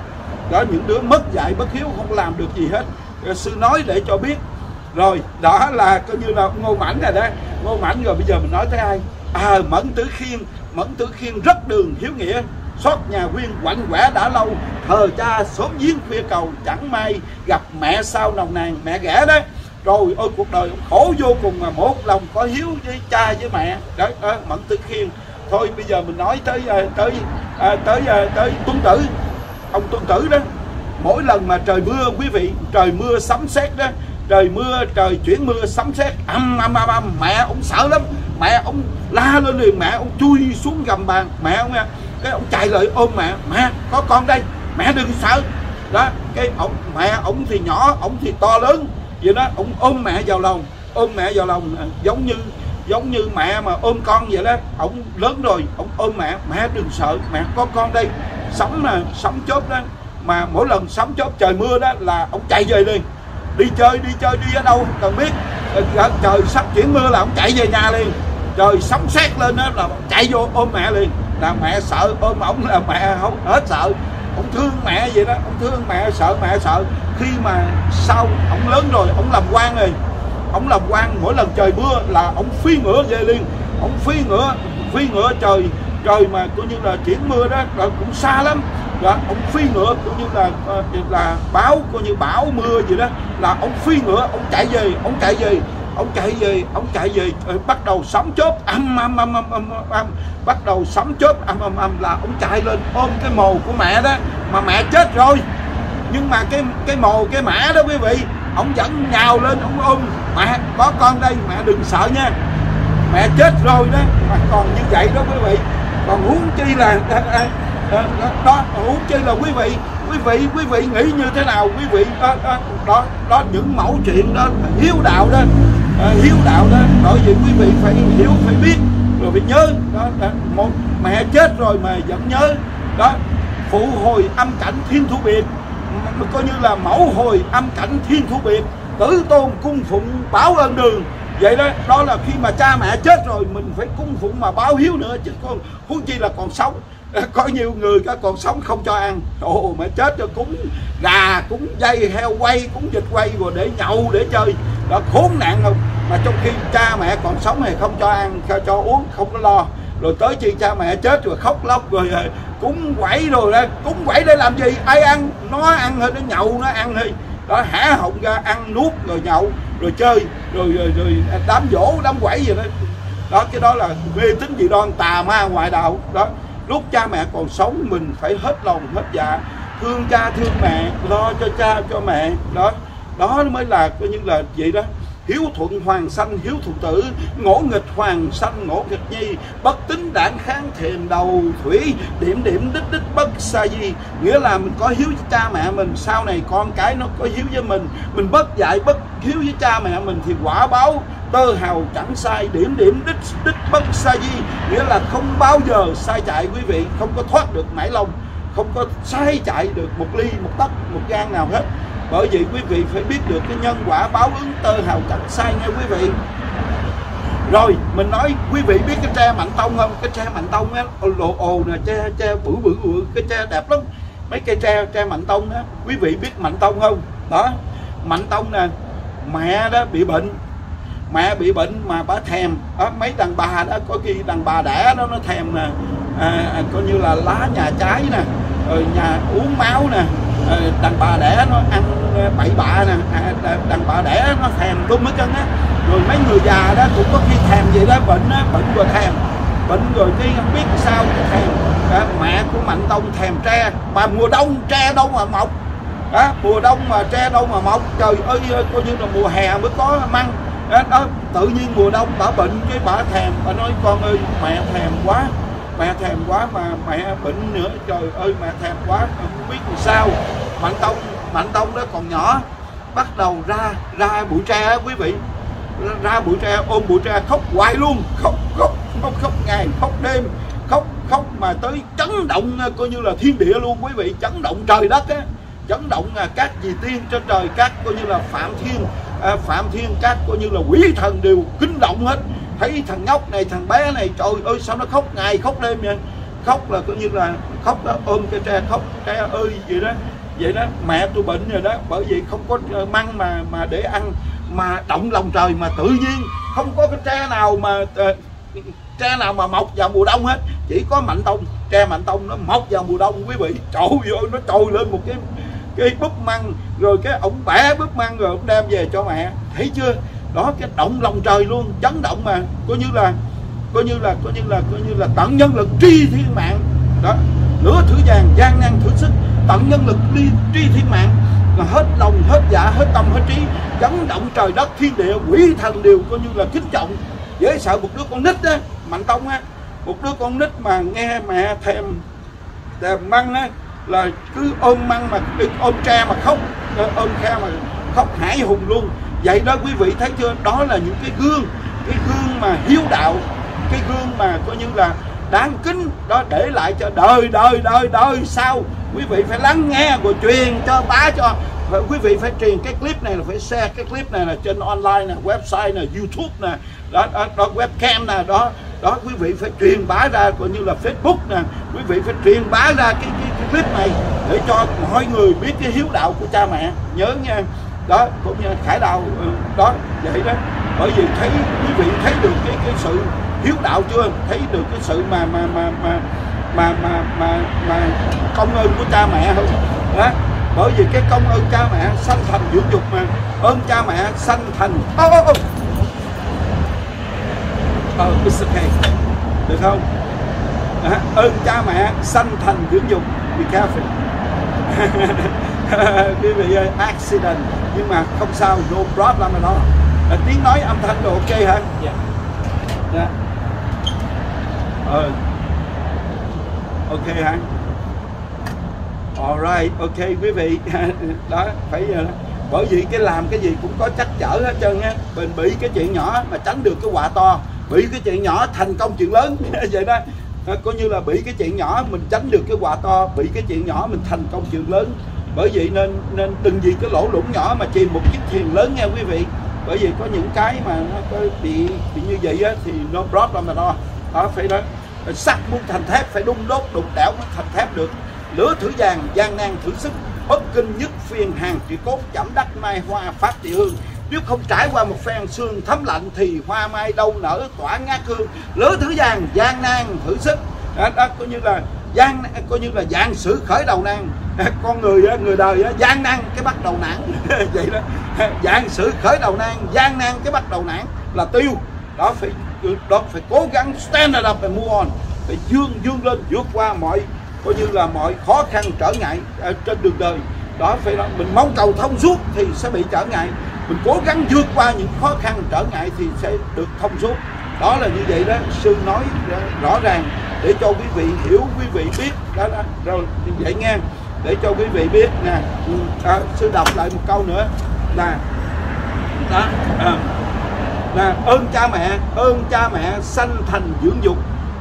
Đó những đứa mất dạy bất hiếu không làm được gì hết. Ờ, sư nói để cho biết. Rồi đó là coi như là ngô mảnh rồi đó. Ngô mảnh rồi bây giờ mình nói tới ai? À mẫn tử khiên. Mẫn tử khiên rất đường hiếu nghĩa xót nhà quyên quạnh quẻ đã lâu thờ cha sớm giếng khuya cầu chẳng may gặp mẹ sao nồng nàn. Mẹ ghẻ đấy rồi ôi cuộc đời khổ vô cùng mà một lòng có hiếu với cha với mẹ. Đó, đó mẫn tử khiên thôi bây giờ mình nói tới ờ, tới à, tới à, tới tuân tử. Ông tuân tử đó mỗi lần mà trời mưa quý vị trời mưa sấm sét đó trời mưa trời chuyển mưa sấm sét âm âm âm âm mẹ ông sợ lắm. Mẹ ông la lên liền mẹ ông chui xuống gầm bàn. Mẹ ông nha cái ông chạy lại ôm mẹ mẹ, có con đây, mẹ đừng sợ. Đó, cái ông, mẹ ông thì nhỏ, ông thì to lớn. Vậy đó, ông ôm mẹ vào lòng, ôm mẹ vào lòng à, giống như giống như mẹ mà ôm con vậy đó, ông lớn rồi, ông ôm mẹ mẹ đừng sợ, mẹ có con đây. Sống mà sống chớp đó, mà mỗi lần sống chớp trời mưa đó là ông chạy về liền. Đi chơi đi chơi, đi ở đâu cần biết. Trời sắp chuyển mưa là ông chạy về nhà liền trời sóng xét lên đó là chạy vô ôm mẹ liền. Là mẹ sợ, ôm ổng là mẹ không, hết sợ. Ông thương mẹ vậy đó, ông thương mẹ, sợ mẹ sợ. Khi mà sau, ông lớn rồi, ông làm quan rồi. Ông làm quan, mỗi lần trời mưa là ông phi ngựa về liền. Ông phi ngựa phi ngựa trời trời mà coi như là chuyển mưa đó, là cũng xa lắm. Là ông phi ngựa coi như là ờ, là báo, coi như bão mưa gì đó, là ông phi ngựa, ông chạy về, ông chạy về ông chạy về ông chạy về ờ, bắt đầu sấm chớp âm âm âm âm âm âm bắt đầu sấm chớp âm âm âm là ông chạy lên ôm cái mồ của mẹ đó mà mẹ chết rồi. Nhưng mà cái cái mồ cái mã đó quý vị ông vẫn nhào lên ông ôm mẹ có con đây mẹ đừng sợ nha. Mẹ chết rồi đó. Mà còn như vậy đó quý vị. Còn huống chi là ờ, ờ, đó huống chi là quý vị quý vị quý vị nghĩ như thế nào quý vị đó đó đó, đó những mẫu chuyện đó hiếu đạo đó à, hiếu đạo đó bởi vì quý vị phải hiểu phải biết. Rồi phải nhớ đó, đó một mẹ chết rồi mà vẫn nhớ. Đó phụ hồi âm cảnh thiên thu biệt. Coi như là mẫu hồi âm cảnh thiên thu biệt. Tử tôn cung phụng báo ơn đường. Vậy đó đó là khi mà cha mẹ chết rồi mình phải cung phụng mà báo hiếu nữa chứ con huống chi là còn sống. <laughs> có nhiều người có còn sống không cho ăn. Ồ mà chết cho cúng gà cúng dây heo quay cúng vịt quay rồi để nhậu để chơi. Đó khốn nạn không? Mà trong khi cha mẹ còn sống thì không cho ăn cho uống không có lo. Rồi tới khi cha mẹ chết rồi khóc lóc rồi ờ, cúng quẩy rồi đó. Cúng quẩy để làm gì? Ai ăn? Nó ăn thôi nó nhậu nó ăn thôi. Đó hả họng ra ăn nuốt rồi nhậu rồi chơi rồi rồi, rồi đám dỗ đám quẩy gì đó. Đó cái đó là mê tín dị đoan tà ma ngoại đạo. Đó lúc cha mẹ còn sống, mình phải hết lòng, hết dạ. Thương cha, thương mẹ, lo cho cha, cho mẹ. Đó. Đó mới là coi như là vậy đó hiếu thuận hoàng sanh, hiếu thuận tử, ngỗ nghịch hoàng sanh, ngỗ nghịch nhi, bất tính đảng kháng thềm đầu thủy, điểm điểm đích đích bất xa di. Nghĩa là mình có hiếu với cha mẹ mình, sau này con cái nó có hiếu với mình. Mình bất dạy bất hiếu với cha mẹ mình thì quả báo tơ hào chẳng sai. Điểm điểm đích đích bất xa di. Nghĩa là không bao giờ sai chạy, quý vị. Không có thoát được mãi lòng. Không có sai chạy được một ly, một tấc, một gan nào hết bởi vì quý vị phải biết được cái nhân quả báo ứng tơ hào cảnh sai nghe quý vị. Rồi mình nói quý vị biết cái tre mạnh tông không? Cái tre mạnh tông á lộ ồ nè tre tre bự bự bự cái tre đẹp lắm. Mấy cây tre tre mạnh tông đó quý vị biết mạnh tông không? Đó mạnh tông nè mẹ đó bị bệnh. Mẹ bị bệnh mà bà thèm. Đó, mấy đàn bà đó có khi đàn bà đẻ đó nó thèm nè. À, à coi như là lá nhà trái nè rồi nhà uống máu nè. Ờ, đàn bà đẻ nó ăn ờ, bậy bạ nè. À, đàn bà đẻ nó thèm tôm mấy cân á. Rồi mấy người già đó cũng có khi thèm gì đó bệnh á bệnh rồi thèm. Bệnh rồi cái không biết sao cũng thèm. Mẹ của mạnh tông thèm tre. Mà mùa đông tre đâu mà mọc. Đó, mùa đông mà tre đâu mà mọc. Trời ơi coi như là mùa hè mới có măng. Đó, đó tự nhiên mùa đông bà bệnh cái bà thèm. Bà nói con ơi mẹ thèm quá mẹ thèm quá mà mẹ bệnh nữa. Trời ơi mẹ thèm quá. Không biết làm sao. Mạnh tông mạnh tông đó còn nhỏ. Bắt đầu ra ra bụi tre quý vị. Ra bụi tre ôm bụi tre khóc hoài luôn. Khóc khóc khóc khóc ngày khóc đêm. Khóc khóc mà tới chấn động coi như là thiên địa luôn quý vị. Chấn động trời đất á. Chấn động à, các vị tiên trên trời các coi như là phạm thiên à, phạm thiên các coi như là quỷ thần đều kinh động hết thấy thằng nhóc này, thằng bé này, trời ơi, sao nó khóc ngày khóc đêm vậy? Khóc là coi như là khóc đó ôm cái tre khóc, tre ơi gì đó. Vậy đó, mẹ tôi bệnh rồi đó, bởi vì không có ờ, măng mà mà để ăn, mà động lòng trời mà tự nhiên không có cái tre nào mà ờ, tre nào mà mọc vào mùa đông hết. Chỉ có mạnh tông, tre mạnh tông nó mọc vào mùa đông quý vị. Trời ơi, nó trồi lên một cái cái búp măng, rồi cái ổng bẻ búp măng rồi ổng đem về cho mẹ. Thấy chưa? Đó, cái động lòng trời luôn, chấn động mà. Coi như là, coi như là, coi như là, coi như là tận nhân lực tri thiên mạng. Đó lửa thử vàng, gian nan thử sức, tận nhân lực ly tri thiên mạng. Là hết lòng, hết dạ hết tâm, hết trí, chấn động trời đất, thiên địa, quỷ thần đều coi như là kính trọng. Dễ sợ một đứa con nít á, mạnh tông á, một đứa con nít mà nghe mẹ thèm thèm măng á, là cứ ôm măng mà ôm tre mà khóc. Ôm khe mà khóc hải hùng luôn vậy đó quý vị thấy chưa? Đó là những cái gương cái gương mà hiếu đạo cái gương mà coi như là đáng kính đó để lại cho đời đời đời đời sau. Quý vị phải lắng nghe rồi truyền cho bá cho. Quý vị phải truyền cái clip này là phải share cái clip này là trên online nè website nè youtube nè đó, đó, đó webcam nè đó. Đó quý vị phải truyền bá ra coi như là facebook nè. Quý vị phải truyền bá ra cái, cái, cái clip này để cho mọi người biết cái hiếu đạo của cha mẹ. Nhớ nha đó cũng như khải đạo ừ, đó vậy đó. Bởi vì thấy quý vị thấy được cái cái sự hiếu đạo chưa? Thấy được cái sự mà mà mà mà mà mà mà, mà công ơn của cha mẹ không? Đó bởi vì cái công ơn cha mẹ sanh thành dưỡng dục mà. Ơn cha mẹ sanh thành ô ô ô Oh, it's okay. được không? Đó. ơn cha mẹ sanh thành dưỡng dục. Be careful. <laughs> quý vị ơi accident nhưng mà không sao no problem at all à, tiếng nói âm thanh đồ ok hả dạ Dạ. Ờ. Ok hả? Alright, ok quý vị. <laughs> đó, phải ờ, bởi vì cái làm cái gì cũng có chắc chở hết trơn á. Mình bị cái chuyện nhỏ mà tránh được cái quả to, bị cái chuyện nhỏ thành công chuyện lớn <laughs> vậy đó. À, coi như là bị cái chuyện nhỏ mình tránh được cái quả to, bị cái chuyện nhỏ mình thành công chuyện lớn. Bởi vậy nên nên đừng vì cái lỗ lũng nhỏ mà chìm một chiếc thuyền lớn nha quý vị. Bởi vì có những cái mà nó có bị bị như vậy á, thì nó problem mà nó đó phải đó sắt muốn thành thép phải đun đốt đục đẽo mới thành thép được. Lửa thử vàng gian nan thử sức bất kinh nhất phiền hàng trị cốt chẩm đắc mai hoa phát địa hương. Nếu không trải qua một phen sương thấm lạnh thì hoa mai đâu nở tỏa ngát hương. Lửa thử vàng gian nan thử sức. Đó, đó coi như là gian, coi như là dạng sử khởi đầu nan con người người đời, gian nan cái bắt đầu nản. <laughs> Vậy đó. Dạng sử khởi đầu nan gian nan cái bắt đầu nản là tiêu. Đó phải đó phải cố gắng stand up and move on. Phải dương dương lên, vượt qua mọi, coi như là mọi khó khăn trở ngại à, trên đường đời. Đó phải là mình mong cầu thông suốt thì sẽ bị trở ngại. Mình cố gắng vượt qua những khó khăn trở ngại thì sẽ được thông suốt. Đó là như vậy đó. Sư nói rõ ràng để cho quý vị hiểu quý vị biết. Đó, đó. Rồi vậy nghe. Để cho quý vị biết nè. Ừ, à, sư đọc lại một câu nữa. Là đó à, là ơn cha mẹ ơn cha mẹ sanh thành dưỡng dục.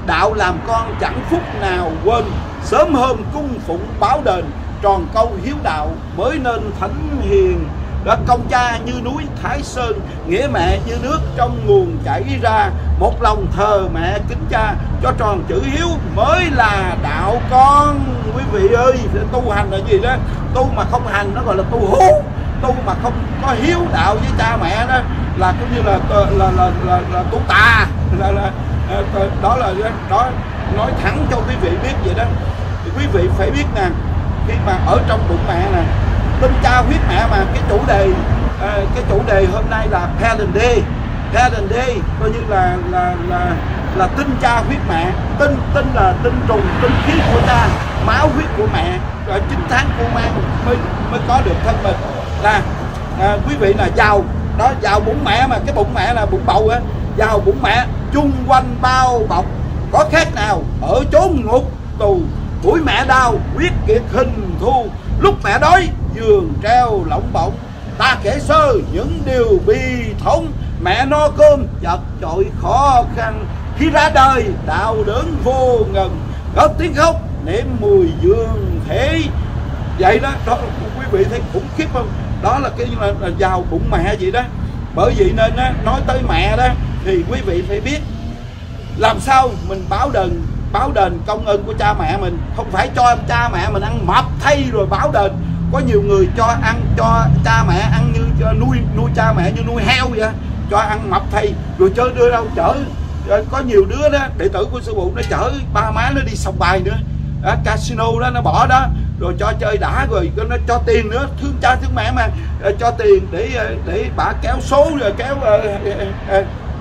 Đạo làm con chẳng phút nào quên. Sớm hôm cung phụng báo đền tròn câu hiếu đạo mới nên thánh hiền đó công cha như núi Thái Sơn nghĩa mẹ như nước trong nguồn chảy ra. Một lòng thờ mẹ kính cha cho tròn chữ hiếu mới là đạo con. Quý vị ơi tu hành là gì đó? Tu mà không hành nó gọi là tu hú. Tu mà không có hiếu đạo với cha mẹ đó là cũng như là là là là, là, là tu tà. Là, là ờ, ờ, đó là đó? Nói thẳng cho quý vị biết vậy đó. Thì quý vị phải biết nè khi mà ở trong bụng mẹ nè bên cha huyết mẹ mà. Cái chủ đề uh, cái chủ đề hôm nay là Parent Day. Parent Day coi như là là là là tinh cha huyết mẹ. Tinh tinh là tinh trùng tinh khí của cha máu huyết của mẹ. Rồi chín tháng cô mang mới mới có được thân mình. Là à, quý vị là giàu. Đó giàu bụng mẹ mà. Cái bụng mẹ là bụng bầu á. Giàu bụng mẹ chung quanh bao bọc. Có khác nào? Ở chốn ngục tù. Mũi mẹ đau quyết kiệt hình thu lúc mẹ đói giường treo lỏng bổng ta kể sơ những điều bi thống. Mẹ no cơm chật chội khó khăn. Khi ra đời đau đớn vô ngần. Góp tiếng khóc nếm mùi dương thế. Vậy đó, đó quý vị thấy khủng khiếp không? Đó là cái là, là giàu bụng mẹ vậy đó. Bởi vậy nên á, nói tới mẹ đó thì quý vị phải biết làm sao mình báo đền báo đền công ơn của cha mẹ mình. Không phải cho cha mẹ mình ăn mập thay rồi báo đền có nhiều người cho ăn cho cha mẹ ăn như cho nuôi nuôi cha mẹ như nuôi heo vậy cho ăn mập thay rồi chơi đưa đâu chở. Ờ, có nhiều đứa đó đệ tử của sư phụ nó chở ba má nó đi sòng bài nữa. Đó, casino đó nó bỏ đó rồi cho chơi đã rồi nó cho tiền nữa. Thương cha thương mẹ mà. Ờ, cho tiền để ờ, để bà kéo số rồi kéo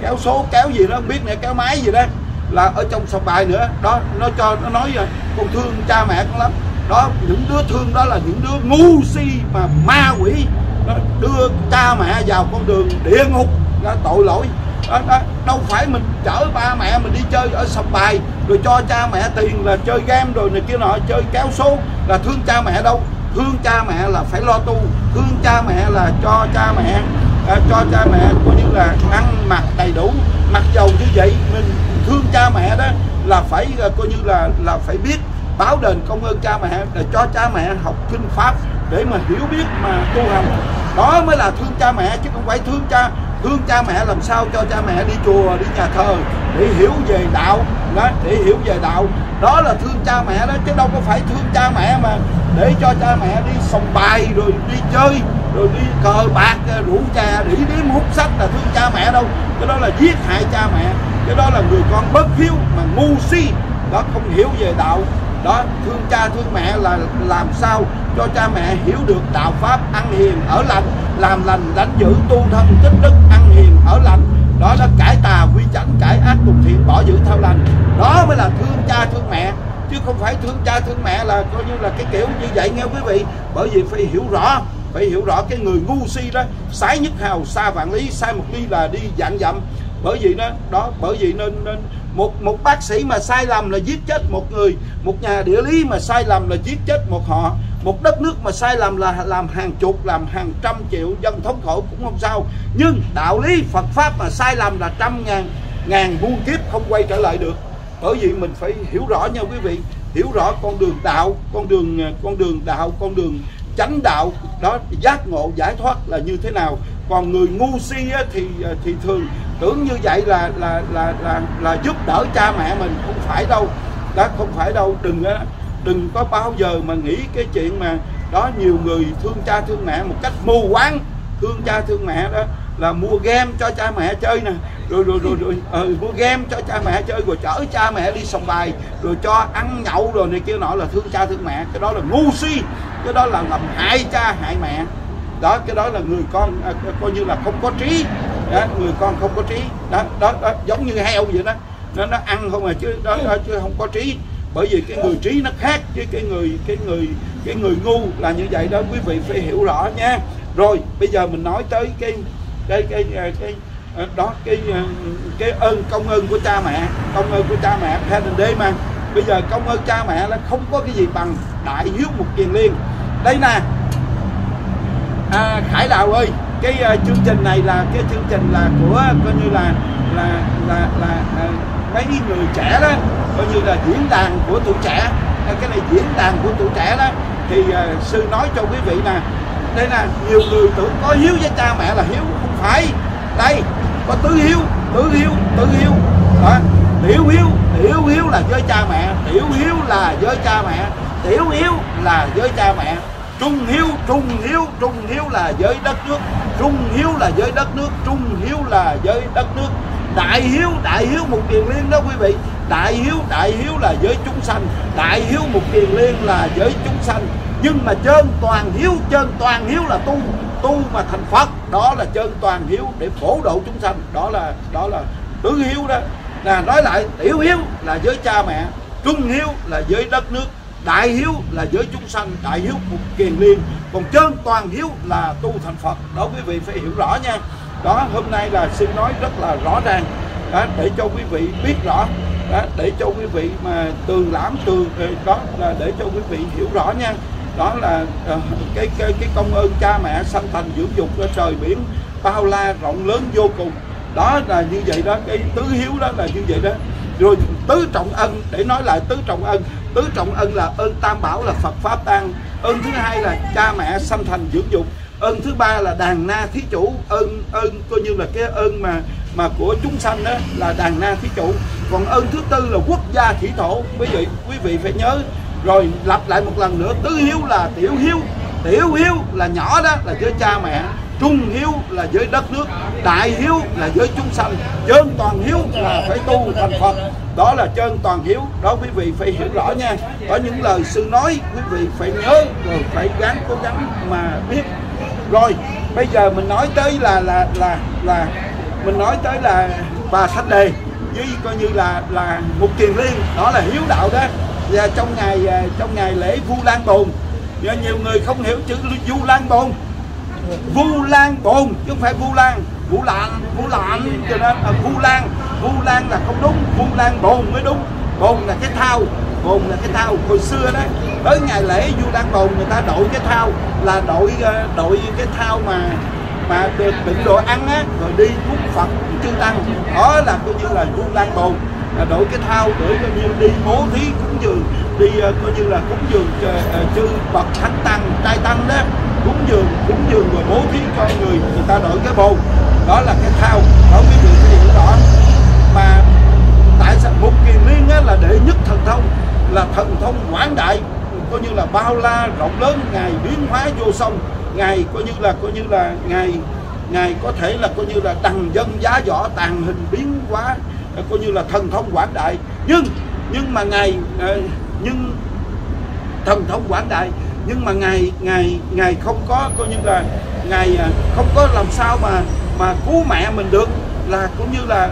kéo số kéo gì đó không biết nè kéo máy gì đó. Là ở trong sòng bài nữa. Đó nó cho nó nói rồi con thương cha mẹ con lắm đó những đứa thương đó là những đứa ngu si mà ma quỷ. Nó đưa cha mẹ vào con đường địa ngục đó, tội lỗi. Đó, đó, đâu phải mình chở ba mẹ mình đi chơi ở sòng bài rồi cho cha mẹ tiền là chơi game rồi này kia nọ chơi kéo số là thương cha mẹ đâu. Thương cha mẹ là phải lo tu thương cha mẹ là cho cha mẹ à, cho cha mẹ coi như là ăn mặc đầy đủ mặc dầu như vậy. Mình thương cha mẹ đó là phải à, coi như là là phải biết báo đền công ơn cha mẹ, để cho cha mẹ học kinh pháp để mà hiểu biết mà tu hành. Đó mới là thương cha mẹ, chứ không phải thương cha thương cha mẹ làm sao cho cha mẹ đi chùa, đi nhà thờ, để hiểu về đạo. Đó, để hiểu về đạo. Đó là thương cha mẹ đó, chứ đâu có phải thương cha mẹ mà để cho cha mẹ đi sòng bài, rồi đi chơi, rồi đi cờ bạc rượu trà đỉ điếm. Hút sách là thương cha mẹ đâu. Cái đó là giết hại cha mẹ. Cái đó là người con bất hiếu mà ngu si, đó không hiểu về đạo đó, thương cha, thương mẹ là làm sao cho cha mẹ hiểu được đạo pháp ăn hiền ở lành, làm lành đánh giữ tu thân tích đức ăn hiền ở lành. Đó là cải tà quy chánh, cải ác cùng thiện bỏ giữ theo lành. Đó mới là thương cha, thương mẹ. Chứ không phải thương cha, thương mẹ là coi như là cái kiểu như vậy nghe quý vị. Bởi vì phải hiểu rõ, phải hiểu rõ cái người ngu si đó. Sái nhất hào xa vạn lý, sai một ly là đi dạng dặm bởi vì nó đó, bởi vì nên nên một một bác sĩ mà sai lầm là giết chết một người, một nhà địa lý mà sai lầm là giết chết một họ, một đất nước mà sai lầm là làm hàng chục, làm hàng trăm triệu dân thống khổ cũng không sao. Nhưng đạo lý Phật pháp mà sai lầm là trăm ngàn ngàn muôn kiếp không quay trở lại được. Bởi vì mình phải hiểu rõ nha quý vị, hiểu rõ con đường đạo, con đường con đường đạo, con đường chánh đạo, đó, giác ngộ, giải thoát là như thế nào còn người ngu si á, thì à, thì thường tưởng như vậy là là là là là giúp đỡ cha mẹ mình không phải đâu. Đó không phải đâu. Đừng đừng có bao giờ mà nghĩ cái chuyện mà đó nhiều người thương cha thương mẹ một cách mù quáng. Thương cha thương mẹ đó là mua game cho cha mẹ chơi nè. Rồi rồi rồi, rồi ừ, mua game cho cha mẹ chơi rồi chở cha mẹ đi sòng bài rồi cho ăn nhậu rồi này kia nọ là thương cha thương mẹ. Cái đó là ngu si. Cái đó là làm hại cha hại mẹ đó cái đó là người con à, coi như là không có trí. Đó, người con không có trí. Đó, đó đó giống như heo vậy đó. Nó nó ăn không à chứ đó, đó chứ không có trí. Bởi vì cái người trí nó khác với cái người cái người cái người ngu là như vậy đó. Quý vị phải hiểu rõ nha. Rồi bây giờ mình nói tới cái cái cái à, cái, cái đó cái à, cái ơn công ơn của cha mẹ. Công ơn của cha mẹ Parent Day mà. Bây giờ công ơn cha mẹ là không có cái gì bằng đại hiếu một kiền liên. Đây nè à, Khải Đào ơi cái uh, chương trình này là cái chương trình là của coi như là là là là uh, mấy người trẻ đó coi như là diễn đàn của tuổi trẻ. À, cái này diễn đàn của tuổi trẻ đó thì uh, sư nói cho quý vị nè đây là nhiều người tưởng có hiếu với cha mẹ là hiếu không phải. Đây có tứ hiếu tứ hiếu tứ hiếu. Đó. tiểu hiếu tiểu hiếu là với cha mẹ tiểu hiếu là với cha mẹ tiểu hiếu là với cha mẹ trung hiếu trung hiếu trung hiếu là với đất nước. Trung hiếu là với đất nước, trung hiếu là với đất nước. Đại hiếu đại hiếu một tiền liên đó quý vị. Đại hiếu đại hiếu là với chúng sanh. Đại hiếu một tiền liên là với chúng sanh. Nhưng mà trên toàn hiếu, trên toàn hiếu là tu. Tu mà thành phật, đó là trên toàn hiếu để phổ độ chúng sanh. Đó là đó là tứ hiếu đó. Là nói lại, tiểu hiếu là với cha mẹ, trung hiếu là với đất nước đại hiếu là giới chúng sanh đại hiếu một kiền liên. Còn chân toàn hiếu là tu thành phật. Đó quý vị phải hiểu rõ nha. Đó hôm nay là xin nói rất là rõ ràng. Đó, để cho quý vị biết rõ. Đó, để cho quý vị mà tường lãm tường ờ, đó là để cho quý vị hiểu rõ nha. Đó là ờ, cái cái cái công ơn cha mẹ sanh thành dưỡng dục ở trời biển bao la rộng lớn vô cùng. Đó là như vậy đó cái tứ hiếu đó là như vậy đó. Rồi tứ trọng ân để nói lại tứ trọng ân tứ trọng ân là ơn tam bảo là phật pháp tăng. Ơn thứ hai là cha mẹ sanh thành dưỡng dục. Ơn thứ ba là đàn na thí chủ. Ơn ơn coi như là cái ơn mà mà của chúng sanh đó là đàn na thí chủ. Còn ơn thứ tư là quốc gia thủy thổ. Quý vị quý vị phải nhớ. Rồi lặp lại một lần nữa. Tứ hiếu là tiểu hiếu. Tiểu hiếu là nhỏ đó, là với cha mẹ trung hiếu là với đất nước, đại hiếu là với chúng sanh chân toàn hiếu là phải tu thành phật. Đó là chân toàn hiếu. Đó quý vị phải hiểu rõ nha. Có những lời sư nói, quý vị phải nhớ rồi phải gắng cố gắng mà biết. Rồi, bây giờ mình nói tới là là là là, mình nói tới là bà sách đề, với coi như là là một kiền liên. Đó là hiếu đạo đó. Và trong ngày à, trong ngày lễ vu lan bồn và nhiều người không hiểu chữ vu lan bồn vu lan bồn chứ không phải vu lan. Vu lan vu lan cho nên à, vu lan. Vu lan là không đúng vu lan bồn mới đúng. Bồn là cái thao bồn là cái thao hồi xưa đó tới ngày lễ vu lan bồn người ta đội cái thao là đội ờ, đội cái thao mà mà được đựng đồ ăn á rồi đi cúng phật chư tăng. Đó là coi như là vu lan bồn. Là đội cái thao để coi như đi bố thí cúng dường đi ờ, coi như là cúng dường ờ, chư bậc thánh tăng trai tăng đó cúng dường cúng dường rồi bố thí cho người người ta đội cái bồn đó là cái thao đó quý vị cái hiểu rõ mà tại sao một kỳ liên á, là đệ nhất thần thông là thần thông quảng đại coi như là bao la rộng lớn ngài biến hóa vô song ngài coi như là coi như là ngài ngài có thể là coi như là đằng dân giá võ tàn hình biến hóa coi như là thần thông quảng đại. Nhưng nhưng mà ngài ờ, nhưng thần thông quảng đại nhưng mà ngài ngài ngài không có coi như là ngài à, không có làm sao mà mà cứu mẹ mình được là cũng như là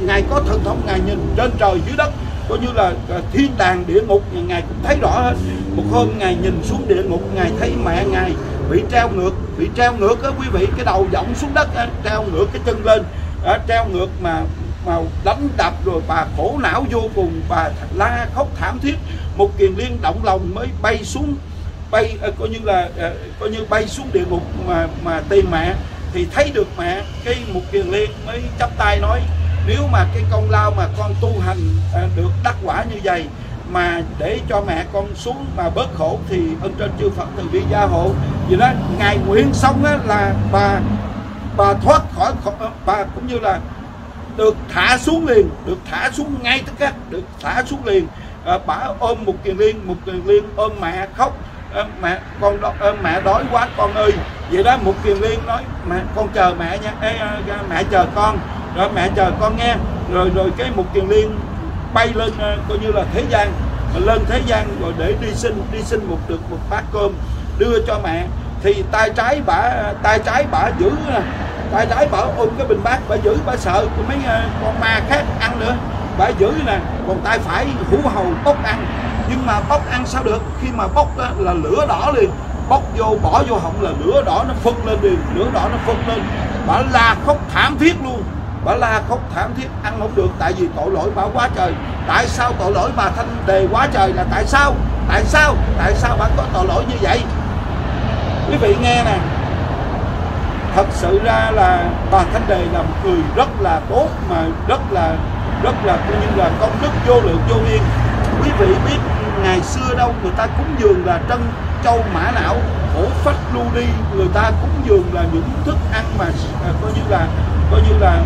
ngài có thần thông ngài nhìn trên trời dưới đất coi như là à, thiên đàng địa ngục ngài cũng thấy rõ hết. Một hôm ngài nhìn xuống địa ngục ngài thấy mẹ ngài bị treo ngược bị treo ngược á quý vị cái đầu giọng xuống đất á, treo ngược cái chân lên à, treo ngược mà mà đánh đập rồi bà khổ não vô cùng bà la khóc thảm thiết. Một kiền liên động lòng mới bay xuống bay à, coi như là à, coi như bay xuống địa ngục mà mà tìm mẹ thì thấy được mẹ cái một kiền liên mới chắp tay nói nếu mà cái công lao mà con tu hành à, được đắc quả như vậy mà để cho mẹ con xuống mà bớt khổ thì ơn trên chư Phật từ bi gia hộ. Vì đó ngài nguyện xong á, là bà bà thoát khỏi, khỏi bà cũng như là được thả xuống liền được thả xuống ngay tức khắc được thả xuống liền. À, bà ôm một kiền liên một kiền liên ôm mẹ khóc mẹ con đó, mẹ đói quá con ơi. Vậy đó một kiều liên nói mẹ con chờ mẹ nha. Ê, dạ, mẹ chờ con. Rồi mẹ chờ con nghe. Rồi rồi cái một kiều liên bay lên coi như là thế gian. Lên thế gian rồi để đi xin đi xin một được một bát cơm đưa cho mẹ. Thì tay trái bả tay trái bả giữ tay trái bả ôm cái bình bát bả giữ bả sợ của mấy con ma khác ăn nữa. Bả giữ nè còn tay phải hủ hầu tốt ăn nhưng mà bốc ăn sao được? Khi mà bốc á, là lửa đỏ liền. Bốc vô bỏ vô họng là lửa đỏ nó phun lên liền. Lửa đỏ nó phun lên. Bà la khóc thảm thiết luôn. Bà la khóc thảm thiết ăn không được. Tại vì tội lỗi bà quá trời. Tại sao tội lỗi bà thanh đề quá trời là tại sao? Tại sao? Tại sao bà có tội lỗi như vậy? Quý vị nghe nè. Thật sự ra là bà thanh đề là một người rất là tốt mà rất là rất là coi như là công đức vô lượng vô biên. Quý vị biết ngày xưa đâu người ta cúng dường là trân châu mã não hổ phách lưu đi người ta cúng dường là những thức ăn mà à, coi như là coi như là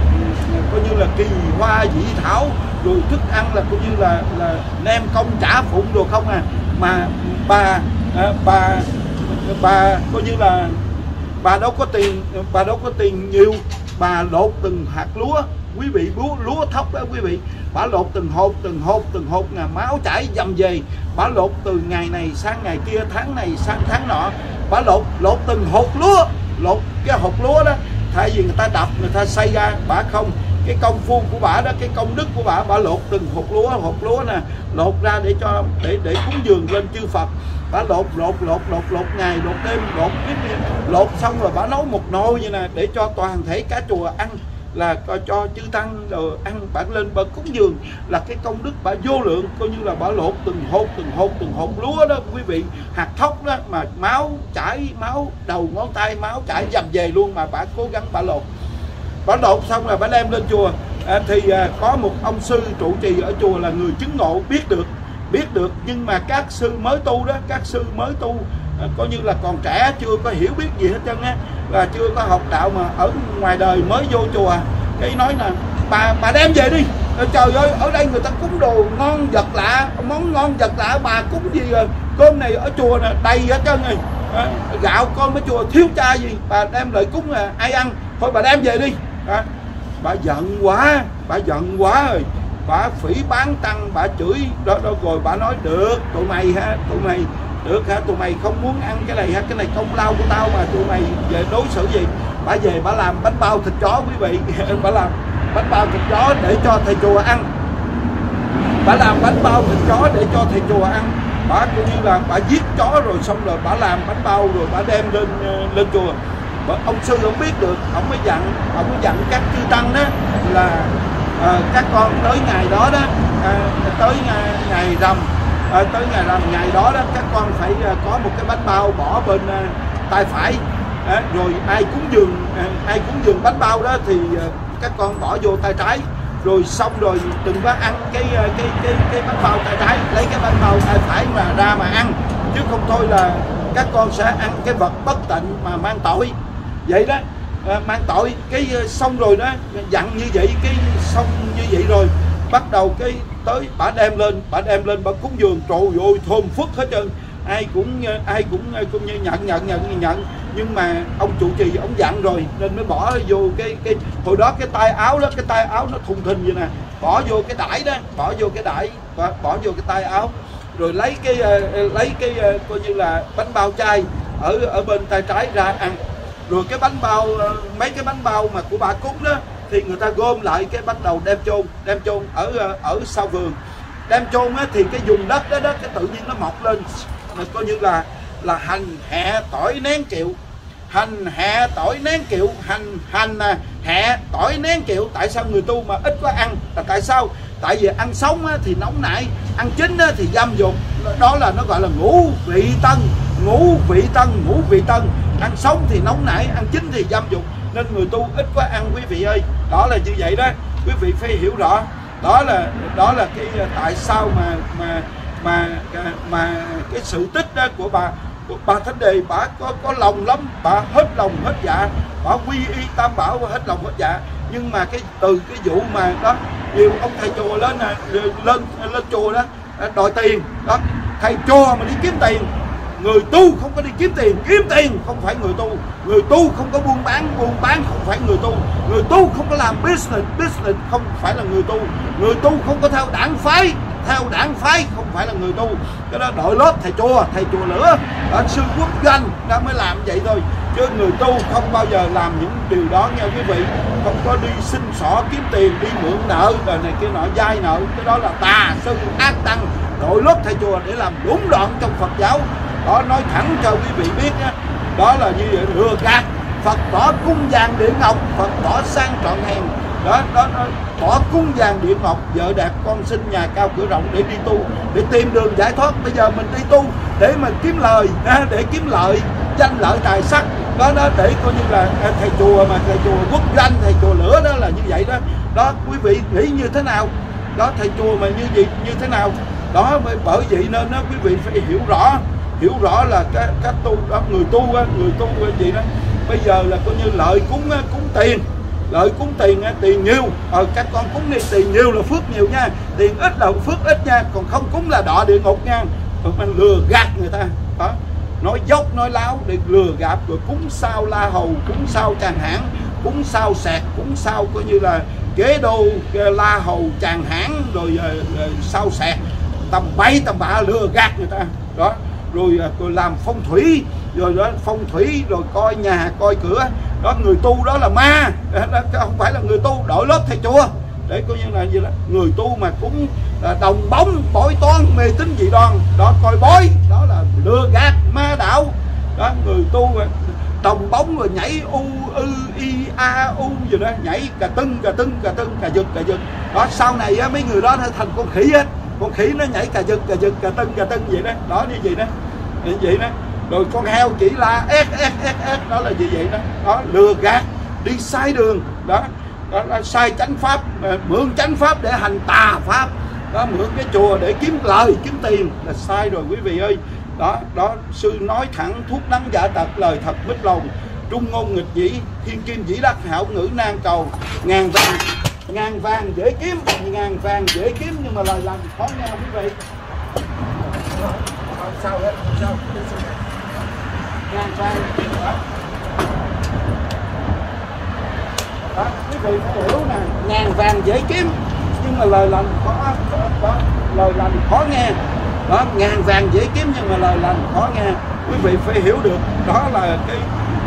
coi như là kỳ hoa dị thảo rồi thức ăn là coi như là là nem công trả phụng rồi không à. Mà bà à, bà bà coi như là bà đâu có tiền bà đâu có tiền nhiều bà lột từng hạt lúa. Quý vị lúa lúa thóc đó quý vị bả lột từng hộp từng hộp từng hộp ngà máu chảy dầm về. Bả lột từ ngày này sang ngày kia, tháng này sang tháng nọ. Bả lột lột từng hộp lúa, lột cái hộp lúa đó. Thay vì người ta đập, người ta xây ra bả không. Cái công phu của bả đó, cái công đức của bả bả lột từng hột lúa hột lúa nè, lột ra để cho, để để cúng dường lên chư Phật. Bả lột lột lột lột lột ngày, lột đêm, lột lột xong rồi bả nấu một nồi như nè, để cho toàn thể cả chùa ăn là cho, cho chư tăng rồi ăn bạn lên bà cúng dường là cái công đức bà vô lượng coi như là bà lột từng hột từng hột từng hột lúa đó quý vị. Hạt thóc đó mà máu chảy máu đầu ngón tay máu chảy dầm về luôn mà bà cố gắng bà lột. Bà lột xong là bà đem lên chùa. À, thì à, có một ông sư trụ trì ở chùa là người chứng ngộ biết được biết được. Nhưng mà các sư mới tu đó các sư mới tu Ờ, coi như là còn trẻ chưa có hiểu biết gì hết trơn á. Và chưa có học đạo mà ở ngoài đời mới vô chùa. Cái nói là bà bà đem về đi. Ờ, trời ơi ở đây người ta cúng đồ ngon vật lạ món ngon vật lạ bà cúng gì rồi? Cơm này ở chùa nè đầy hết trơn rồi. Ờ, gạo cơm ở chùa thiếu cha gì bà đem lại cúng à ai ăn? Thôi bà đem về đi. À, bà giận quá bà giận quá rồi. Bà phỉ bán tăng bà chửi đó, đó rồi bà nói được tụi mày ha tụi mày được hả? Tụi mày không muốn ăn cái này ha cái này công lao của tao mà. Tụi mày về đối xử gì? Bà về bà làm bánh bao thịt chó quý vị. <laughs> Bà làm bánh bao thịt chó để cho thầy chùa ăn. Bà làm bánh bao thịt chó để cho thầy chùa ăn. Bà cũng như là bà giết chó rồi xong rồi bà làm bánh bao rồi bà đem lên ờ, lên chùa. Bà, ông sư không biết được ông mới dặn ông mới dặn các chư tăng đó là à, các con tới ngày đó đó à, tới ngày, ngày rằm à, tới ngày làm ngày đó đó các con phải à, có một cái bánh bao bỏ bên à, tay phải. À, rồi ai cúng dường à, ai cúng dường bánh bao đó thì à, các con bỏ vô tay trái. Rồi xong rồi đừng có ăn cái cái cái cái bánh bao tay trái. Lấy cái bánh bao tay phải mà ra mà ăn. Chứ không thôi là các con sẽ ăn cái vật bất tịnh mà mang tội. Vậy đó à, mang tội. Cái xong rồi đó dặn như vậy cái xong như vậy rồi bắt đầu cái tới. Bà đem lên bà đem lên bà cúng dường trời ơi thơm phức hết trơn. Ai cũng ai cũng cũng như nhận nhận nhận nhận. Nhưng mà ông chủ trì, ông dặn rồi, nên mới bỏ vô cái cái, hồi đó cái tay áo đó, cái tay áo nó thùng thình vậy nè. Bỏ vô cái đải đó, bỏ vô cái đải và bỏ vô cái tay áo. Rồi lấy cái ờ, ờ, lấy cái ờ, coi như là bánh bao chay ở ở bên tay trái ra ăn. Rồi cái bánh bao mấy cái bánh bao mà của bà cúng đó thì người ta gom lại cái bắt đầu đem chôn đem chôn ở ờ, ở sau vườn. Đem chôn á, thì cái vùng đất đó đó cái tự nhiên nó mọc lên. Mà coi như là là hành hẹ tỏi nén kiệu. Hành hẹ tỏi nén kiệu hành hành à, tỏi nén kiệu. Tại sao người tu mà ít có ăn? Là tại sao? Tại vì ăn sống á, thì nóng nảy ăn chín á, thì dâm dục đó là nó gọi là ngũ vị tân ngũ vị tân ngũ vị tân. Ăn sống thì nóng nảy ăn chín thì dâm dục nên người tu ít có ăn, quý vị ơi. Đó là như vậy đó. Quý vị phải hiểu rõ. Đó là đó là cái ờ, tại sao mà mà mà ờ, mà cái sự tích đó của bà của bà thánh đề bà có có lòng lắm, bà hết lòng hết dạ. Bà quy y tam bảo và hết lòng hết dạ. Nhưng mà cái, từ cái vụ mà đó, nhiều ông thầy chùa lên ờ, lên lên chùa đó đòi tiền. Đó, thầy chùa mà đi kiếm tiền người tu không có đi kiếm tiền kiếm tiền không phải người tu. Người tu không có buôn bán buôn bán không phải người tu. Người tu không có làm business business không phải là người tu. Người tu không có theo đảng phái theo đảng phái không phải là người tu. Cái đó đội lớp thầy chùa thầy chùa lửa. Ở sư quốc doanh đã mới làm vậy thôi. Chứ người tu không bao giờ làm những điều đó nha quý vị. Không có đi xin xỏ kiếm tiền, đi mượn nợ rồi này kia nọ, dai nợ. Cái đó là tà sư ác tăng. Đội lớp thầy chùa để làm đúng đoạn trong phật giáo đó nói thẳng cho quý vị biết đó, đó là như vậy lừa gạt phật bỏ cung vàng điện ngọc phật bỏ sang trọn hèn. Đó, đó, đó bỏ cung vàng điện ngọc vợ đạt con sinh nhà cao cửa rộng để đi tu để tìm đường giải thoát. Bây giờ mình đi tu để mình kiếm lời để kiếm lợi danh lợi tài sắc. Đó đó để coi như là à, thầy chùa mà thầy chùa quốc danh thầy chùa lửa đó là như vậy đó. Đó quý vị nghĩ như thế nào? Đó thầy chùa mà như gì như thế nào? Đó bởi vậy nên đó quý vị phải hiểu rõ hiểu rõ là cái các tu đó người tu á, người tu gì đó. Bây giờ là coi như lợi cúng cúng tiền. Lợi cúng tiền tiền nhiều. Ờ, các con cúng đi tiền nhiều là phước nhiều nha. Tiền ít là phước ít nha còn không cúng là đọa địa ngục nha. Ờ, Mình lừa gạt người ta. Đó. Nói dốc nói láo để lừa gạt rồi cúng sao la hầu cúng sao tràng hãn cúng sao sẹt cúng sao coi như là kế đô la hầu tràng hãn rồi, rồi, rồi sao sẹt. Tầm bay tầm bạ lừa gạt người ta. Đó rồi, à, tôi làm phong thủy rồi đó phong thủy rồi coi nhà coi cửa. Đó người tu đó là ma. Đó, không phải là người tu đổi lớp thầy chùa. Để coi như là gì đó người tu mà cũng là đồng bóng bói toán mê tín dị đoan. Đó coi bói đó là lừa gạt ma đạo. Đó người tu mà đồng bóng rồi nhảy u ư i a u gì đó nhảy cà tưng cà tưng cà tưng cà giật cà giật. Đó sau này á, mấy người đó thành con khỉ hết con khỉ nó nhảy cà giật cà giật, cà tưng cà tưng vậy đó. Đó, như vậy đó. Như vậy đó. Rồi con heo chỉ la ép ép ép ép đó là gì vậy đó. Đó, lừa gạt, đi sai đường. Đó. Đó là sai chánh pháp ờ, mượn chánh pháp để hành tà pháp. Đó, mượn cái chùa để kiếm lời, kiếm tiền là sai rồi, quý vị ơi. Đó đó, sư nói thẳng, thuốc đắng giả tật, lời thật mít lòng. Trung ngôn nghịch dĩ, thiên kim dĩ đắc, hảo ngữ, nan cầu, ngàn vàng ngàn vàng dễ kiếm ngàn vàng dễ kiếm nhưng mà lời làm khó nghe quý vị. Không sao hết không sao? Ngàn vàng. Đó quý vị phải hiểu nè ngàn vàng dễ kiếm nhưng mà lời lành khó đó, lời lành khó nghe. Đó ngàn vàng dễ kiếm nhưng mà lời lành khó nghe. Quý vị phải hiểu được đó là cái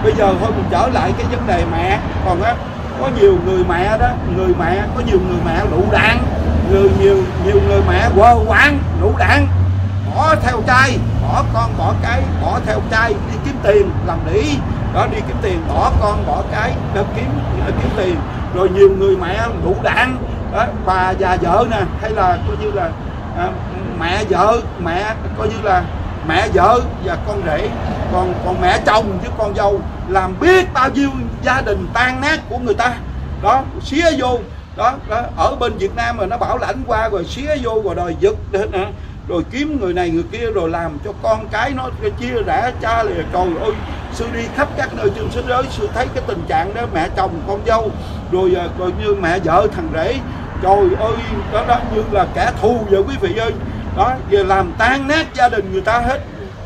bây giờ thôi mình trở lại cái vấn đề mẹ. Còn á có nhiều người mẹ đó người mẹ có nhiều người mẹ lụ đạn người nhiều nhiều người mẹ quơ quán lụ đạn bỏ theo trai bỏ con bỏ cái bỏ theo trai đi kiếm tiền làm đĩ đó đi kiếm tiền bỏ con bỏ cái để kiếm để kiếm tiền. Rồi nhiều người mẹ đủ đạn đó, bà già vợ nè hay là coi như là à, mẹ vợ mẹ coi như là mẹ vợ và con rể còn còn mẹ chồng với con dâu làm biết bao nhiêu gia đình tan nát của người ta. Đó xía vô. Đó, đó ở bên Việt Nam mà nó bảo lãnh qua rồi xía vô rồi đòi giật rồi kiếm người này người kia rồi làm cho con cái nó chia rẽ cha lìa trời ơi. Sư đi khắp các nơi trên thế giới sư thấy cái tình trạng đó mẹ chồng con dâu rồi à, rồi như mẹ vợ thằng rể. Trời ơi đó đó như là kẻ thù vậy quý vị ơi đó giờ làm tan nát gia đình người ta hết.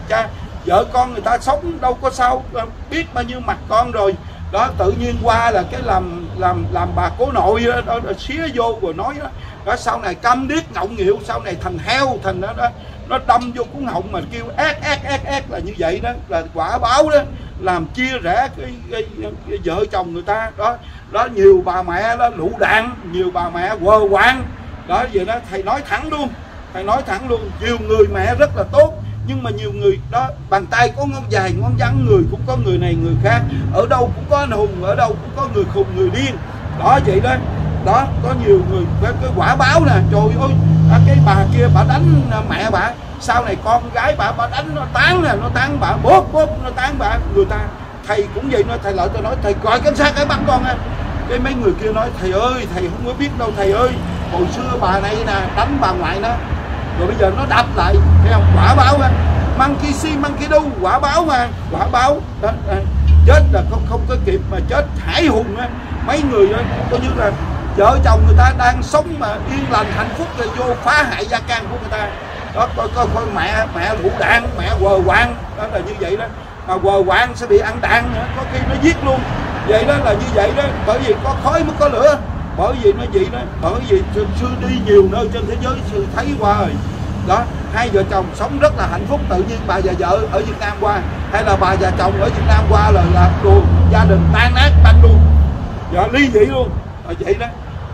Cha vợ con người ta sống đâu có sao ờ, biết bao nhiêu mặt con rồi. Đó tự nhiên qua là cái làm làm làm bà cố nội đó, đó, đó xía vô rồi nói đó đó sau này câm điếc ngọng nghịu sau này thành heo thành đó, đó nó đâm vô cuốn họng mà kêu ác ác ác ác là như vậy đó là quả báo đó. Làm chia rẽ cái, cái, cái, cái vợ chồng người ta đó. Đó nhiều bà mẹ đó lũ đạn nhiều bà mẹ quơ quạng. Đó vậy đó thầy nói thẳng luôn thầy nói thẳng luôn nhiều người mẹ rất là tốt nhưng mà nhiều người đó bàn tay có ngón dài ngón ngắn người cũng có người này người khác. Ở đâu cũng có anh hùng ở đâu cũng có người khùng người điên. Đó vậy đó. Đó có nhiều người cái, cái quả báo nè trời ơi à, cái bà kia bà đánh à, mẹ bà. Sau này con gái bà bà đánh nó tán nè nó tán bà bóp bóp nó tán bà. Người ta thầy cũng vậy nó thầy lợi tôi nói thầy gọi cảnh sát cái bắt con á cái mấy người kia nói thầy ơi thầy không có biết đâu thầy ơi. Hồi xưa bà này nè đánh bà ngoại nó rồi bây giờ nó đập lại thấy không? Quả báo á monkey see monkey đu, quả báo mà quả báo. Đó, à, chết là không không có kịp mà chết hải hùng á. Mấy người đó coi như là vợ chồng người ta đang sống mà yên lành hạnh phúc rồi vô phá hại gia can của người ta. Đó coi coi coi mẹ mẹ thủ đạn mẹ quờ quạng. Đó là như vậy đó. Mà quờ quạng sẽ bị ăn đạn nữa có khi nó giết luôn. Vậy đó là như vậy đó. Bởi vì có khói mới có lửa bởi vì nó vậy đó? Bởi vì sư, sư đi nhiều nơi trên thế giới sư thấy qua rồi. Đó hai vợ chồng sống rất là hạnh phúc tự nhiên bà và vợ ở Việt Nam qua. Hay là bà và chồng ở Việt Nam qua là là đồ gia đình tan nát banh luôn. Vợ ly dị luôn. Ở vậy đó.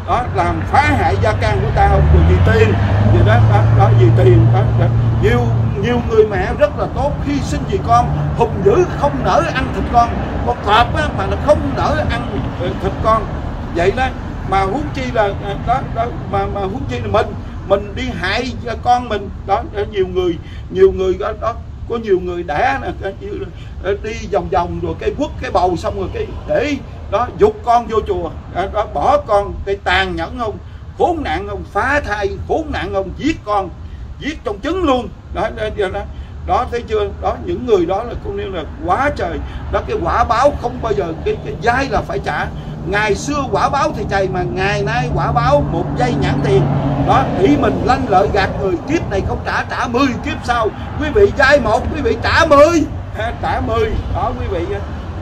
Đó làm phá hại gia can của ta không rồi vì tiền. Vì đó đó, đó vì tiền đó, đó. nhiều nhiều người mẹ rất là tốt khi sinh vì con hùng dữ không nỡ ăn thịt con. Con cọp á, mà nó không nỡ ăn ờ, thịt con. Vậy đó mà huống chi là à, đó, đó mà mà huống chi là mình mình đi hại cho con mình. Đó nhiều người nhiều người đó, đó có nhiều người đã à, đi vòng vòng rồi cái quất cái bầu xong rồi cái để đó dục con vô chùa. Đó, đó bỏ con cái tàn nhẫn không khốn nạn không phá thai khốn nạn không giết con giết trong trứng luôn. Đó đó, đó, đó đó thấy chưa? Đó những người đó là cũng như là quá trời. Đó cái quả báo không bao giờ cái, cái dai là phải trả. Ngày xưa quả báo thì chày mà ngày nay quả báo một giây nhãn tiền. Đó ý mình lanh lợi gạt người kiếp này không trả trả 10 kiếp sau. Quý vị dai một quý vị trả 10 trả 10 đó quý vị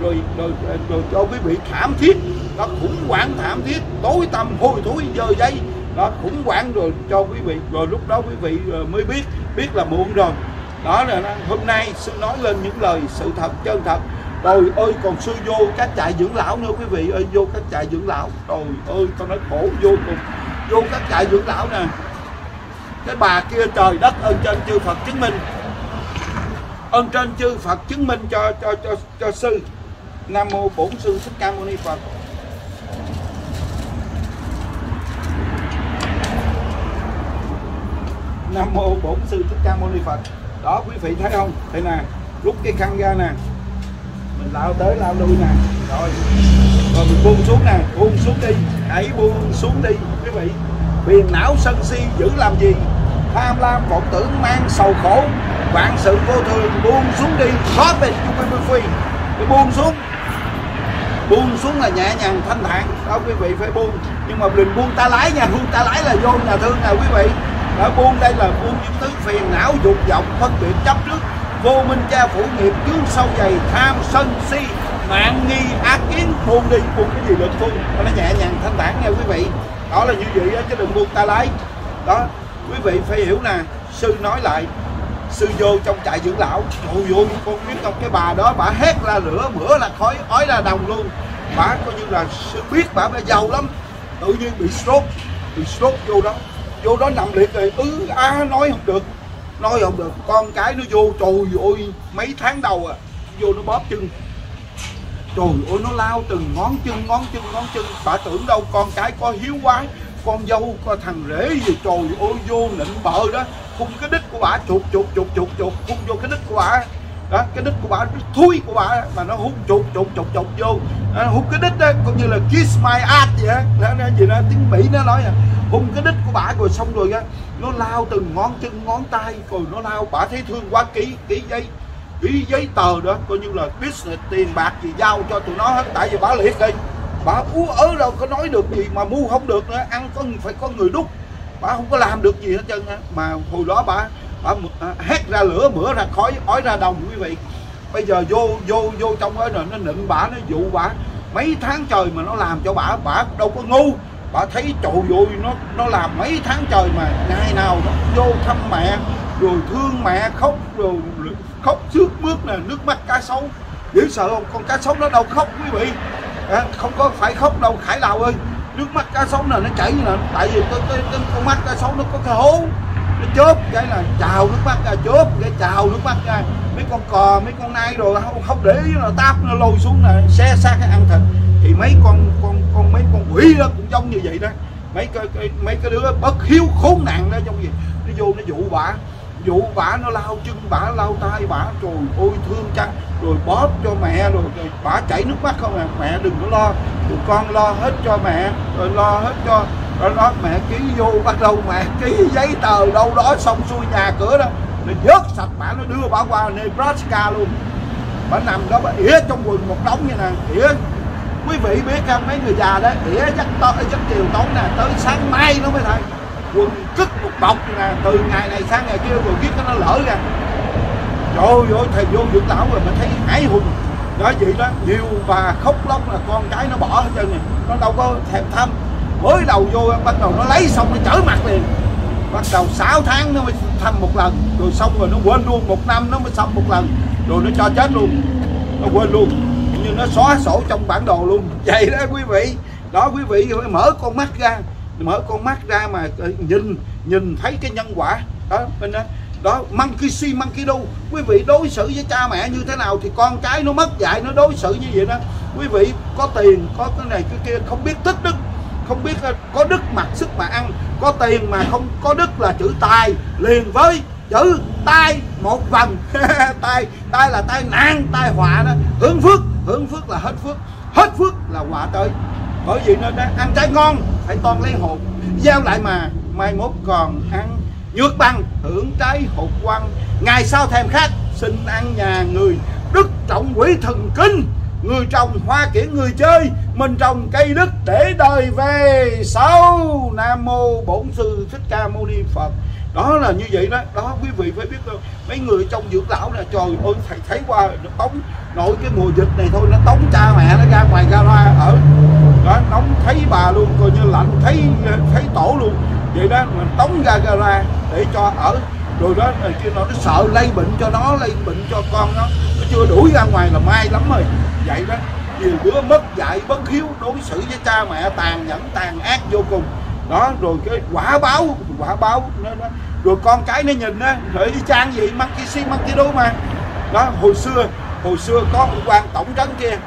rồi rồi rồi cho quý vị thảm thiết. Nó khủng hoảng thảm thiết. Tối tăm hôi thối dơ giấy đó khủng hoảng rồi cho quý vị. Rồi lúc đó quý vị ờ, mới biết biết là muộn rồi đó là hôm nay sư nói lên những lời sự thật, chân thật. Trời ơi, còn sư vô các trại dưỡng lão nữa quý vị ơi, vô các trại dưỡng lão. Trời ơi, con nói khổ, vô cùng. Vô các trại dưỡng lão nè. Cái bà kia trời đất, ơn trên chư Phật chứng minh. Ơn trên chư Phật chứng minh cho cho cho cho sư. Nam mô Bổn sư Thích Ca Mâu Ni Phật. Nam mô Bổn sư Thích Ca Mâu Ni Phật đó, quý vị thấy không? Đây nè, rút cái khăn ra nè. Mình lao tới lao lui nè. Rồi. Rồi mình buông xuống nè, buông xuống đi. Hãy buông xuống đi, quý vị. Phiền não sân si giữ làm gì? Tham lam vọng tưởng mang sầu khổ. Vạn sự vô thường, buông xuống đi. Drop it you will phi cái buông xuống. Buông xuống là nhẹ nhàng, thanh thản. Đó, quý vị phải buông. Nhưng mà đừng buông ta lái nha, buông ta lái là vô nhà thương nè, quý vị đã buông đây là buông những thứ phiền não dục vọng phân biệt chấp trước. Vô minh cha phủ nghiệp chướng sâu dày tham sân si mạng nghi ác kiến buông đi buông cái gì đừng buông nó nhẹ nhàng thanh thản nha quý vị. Đó là như vậy đó, chứ đừng buông ta lái. Đó quý vị phải hiểu nè sư nói lại sư vô trong trại dưỡng lão. Trời ơi con biết không cái bà đó bà hét ra lửa bữa là khói ói ra đồng luôn. Bà coi như là sư biết bà bà giàu lắm. Tự nhiên bị stroke bị stroke vô đó vô đó nằm liệt rồi ứ a à, nói không được. Nói không được. Con cái nó vô trời ơi mấy tháng đầu à vô nó bóp chân. Trời ơi nó lao từng ngón chân ngón chân ngón chân. Bà tưởng đâu con cái có hiếu quá con dâu có thằng rể gì. Trời ơi vô nịnh bợ đó. Khung cái đít của bà chuột chuột chuột chuột chụp. Khung vô cái đít của bà đó cái đít của bà cái thui của bà mà nó hút chụp chụp chụp chụp vô. À, hút cái đít đó cũng như là kiss my ass vậy á. Nó gì đó tiếng mỹ nó nói à hung cái đít của bà rồi xong rồi á nó lao từng ngón chân ngón tay rồi nó lao bà thấy thương quá kỹ kỹ giấy kỹ giấy tờ đó coi như là business tiền bạc gì giao cho tụi nó hết. Tại vì bà liệt đi bà ú ớ đâu có nói được gì mà mua không được nữa ăn có phải có người đúc bà không có làm được gì hết trơn mà hồi đó bà Ờ, bà ờ, hét ra lửa mửa ra khói ói ra đồng quý vị. Bây giờ vô vô vô trong đó rồi nó nịnh bả nó dụ bả. Mấy tháng trời mà nó làm cho bà bà đâu có ngu. Bà thấy trụ ơi nó nó làm mấy tháng trời mà ngày nào nó vô thăm mẹ rồi thương mẹ khóc rồi khóc trước bước nè nước mắt cá sấu. Dễ sợ không? Con cá sấu nó đâu khóc quý vị. À, không có phải khóc đâu khải lào ơi. Nước mắt cá sấu nè nó chảy nè. Tại vì cái, cái, cái con mắt cá sấu nó có cái hố nó chớp cái là chào nước mắt ra chớp cái chào nước mắt ra. Mấy con cò mấy con nai rồi không, không để ý nó táp nó lôi xuống là xe xác cái ăn thịt. Thì mấy con con con mấy con quỷ đó cũng giống như vậy đó. Mấy cái, cái mấy cái đứa bất hiếu khốn nạn đó trong gì nó vô nó dụ bả. Dụ bả nó lao chân bả lao tay bả. Rồi ôi thương chăng? Rồi bóp cho mẹ rồi, rồi bả chảy nước mắt không à. Mẹ đừng có lo. Tụi con lo hết cho mẹ rồi lo hết cho đó, đó mẹ ký vô bắt đầu mẹ ký giấy tờ đâu đó xong xuôi nhà cửa đó. Nó vớt sạch bả nó đưa bả qua Nebraska luôn. Bả nằm đó bả ỉa trong quần một đống như nè ỉa. Quý vị biết không mấy người già đó ỉa dắt to dắt chiều tối nè tới sáng mai nó mới thôi quần cứt một bọc nè từ ngày này sang ngày kia rồi kiếp nó lỡ ra. Trời ơi thầy vô dưỡng lão rồi mình thấy hải hùng. Đó vậy đó nhiều bà khóc lóc là con cái nó bỏ hết trơn nè. Nó đâu có thèm thăm mới đầu vô, bắt đầu nó lấy xong nó chở mặt liền. Bắt đầu 6 tháng nó mới thăm một lần, rồi xong rồi nó quên luôn một năm nó mới xong một lần, rồi nó cho chết luôn. Nó quên luôn như nó xóa sổ trong bản đồ luôn. <laughs> Vậy đó quý vị, đó quý vị, phải mở con mắt ra, mở con mắt ra mà ờ, nhìn nhìn thấy cái nhân quả. Đó, mình đó đó, monkey see, monkey do. Quý vị đối xử với cha mẹ như thế nào thì con cái nó mất dạy, nó đối xử như vậy đó. Quý vị, có tiền, có cái này, cái kia, không biết tích đức không biết có đức mặc sức mà ăn có tiền mà không có đức là chữ tài liền với chữ tai một vòng <laughs> tai tai là tai nạn tai họa đó. Hưởng phước hưởng phước là hết phước hết phước là họa tới. Bởi vì nên đó, ăn trái ngon phải toàn lấy hột. Giao lại mà mai mốt còn ăn nhược bằng hưởng trái hột quăng. Ngày sau thèm khát xin ăn nhà người đức trọng quỷ thần kinh người trồng hoa kiển người chơi mình trồng cây đức để đời về. Sau nam mô bổn sư thích ca mâu ni phật. Đó là như vậy đó. Đó quý vị phải biết đâu mấy người trong dưỡng lão là trời ơi thầy thấy qua nó tống nội cái mùa dịch này thôi nó tống cha mẹ nó ra ngoài ra gara ở. Đó nóng thấy bà luôn coi như lạnh thấy thấy tổ luôn. Vậy đó mình tống ra ra gara để cho ở. Rồi đó này kia nó, nó sợ lây bệnh cho nó lây bệnh cho con nó nó chưa đuổi ra ngoài là may lắm rồi. Vậy đó. Nhiều đứa mất dạy bất hiếu đối xử với cha mẹ tàn nhẫn tàn ác vô cùng. Đó rồi cái quả báo quả báo nó, nó. Rồi con cái nó nhìn á rồi đi trang gì mắc cái xí mắc cái đố mà. Đó hồi xưa hồi xưa có ông quan tổng trấn kia.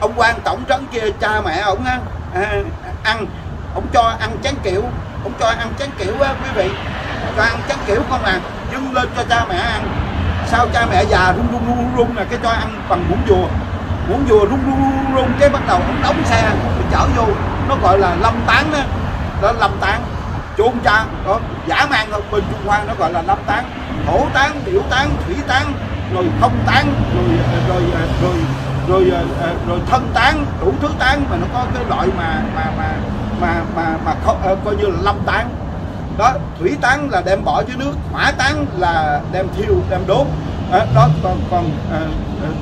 Ông quan tổng trấn kia cha mẹ ổng á à, ăn ông cho ăn chén kiểu ông cho ăn chén kiểu á quý vị. Cho ăn chén kiểu con à dâng lên cho cha mẹ ăn sao cha mẹ già run run run run là cái cho ăn bằng muỗng dùa muỗng dùa run run run, run cái bắt đầu ông đóng xe chở vô nó gọi là lâm tán đó. Đó lâm tán. Chôn cha đó giả mang ở bên trung hoa nó gọi là lâm tán. Thổ tán biểu tán thủy tán rồi không tán rồi rồi rồi rồi rồi, rồi, rồi thân tán đủ thứ tán mà nó có cái loại mà mà mà mà mà mà mà ờ, coi như là lâm tán đó thủy tán là đem bỏ dưới nước hỏa tán là đem thiêu đem đốt. À, đó còn còn à,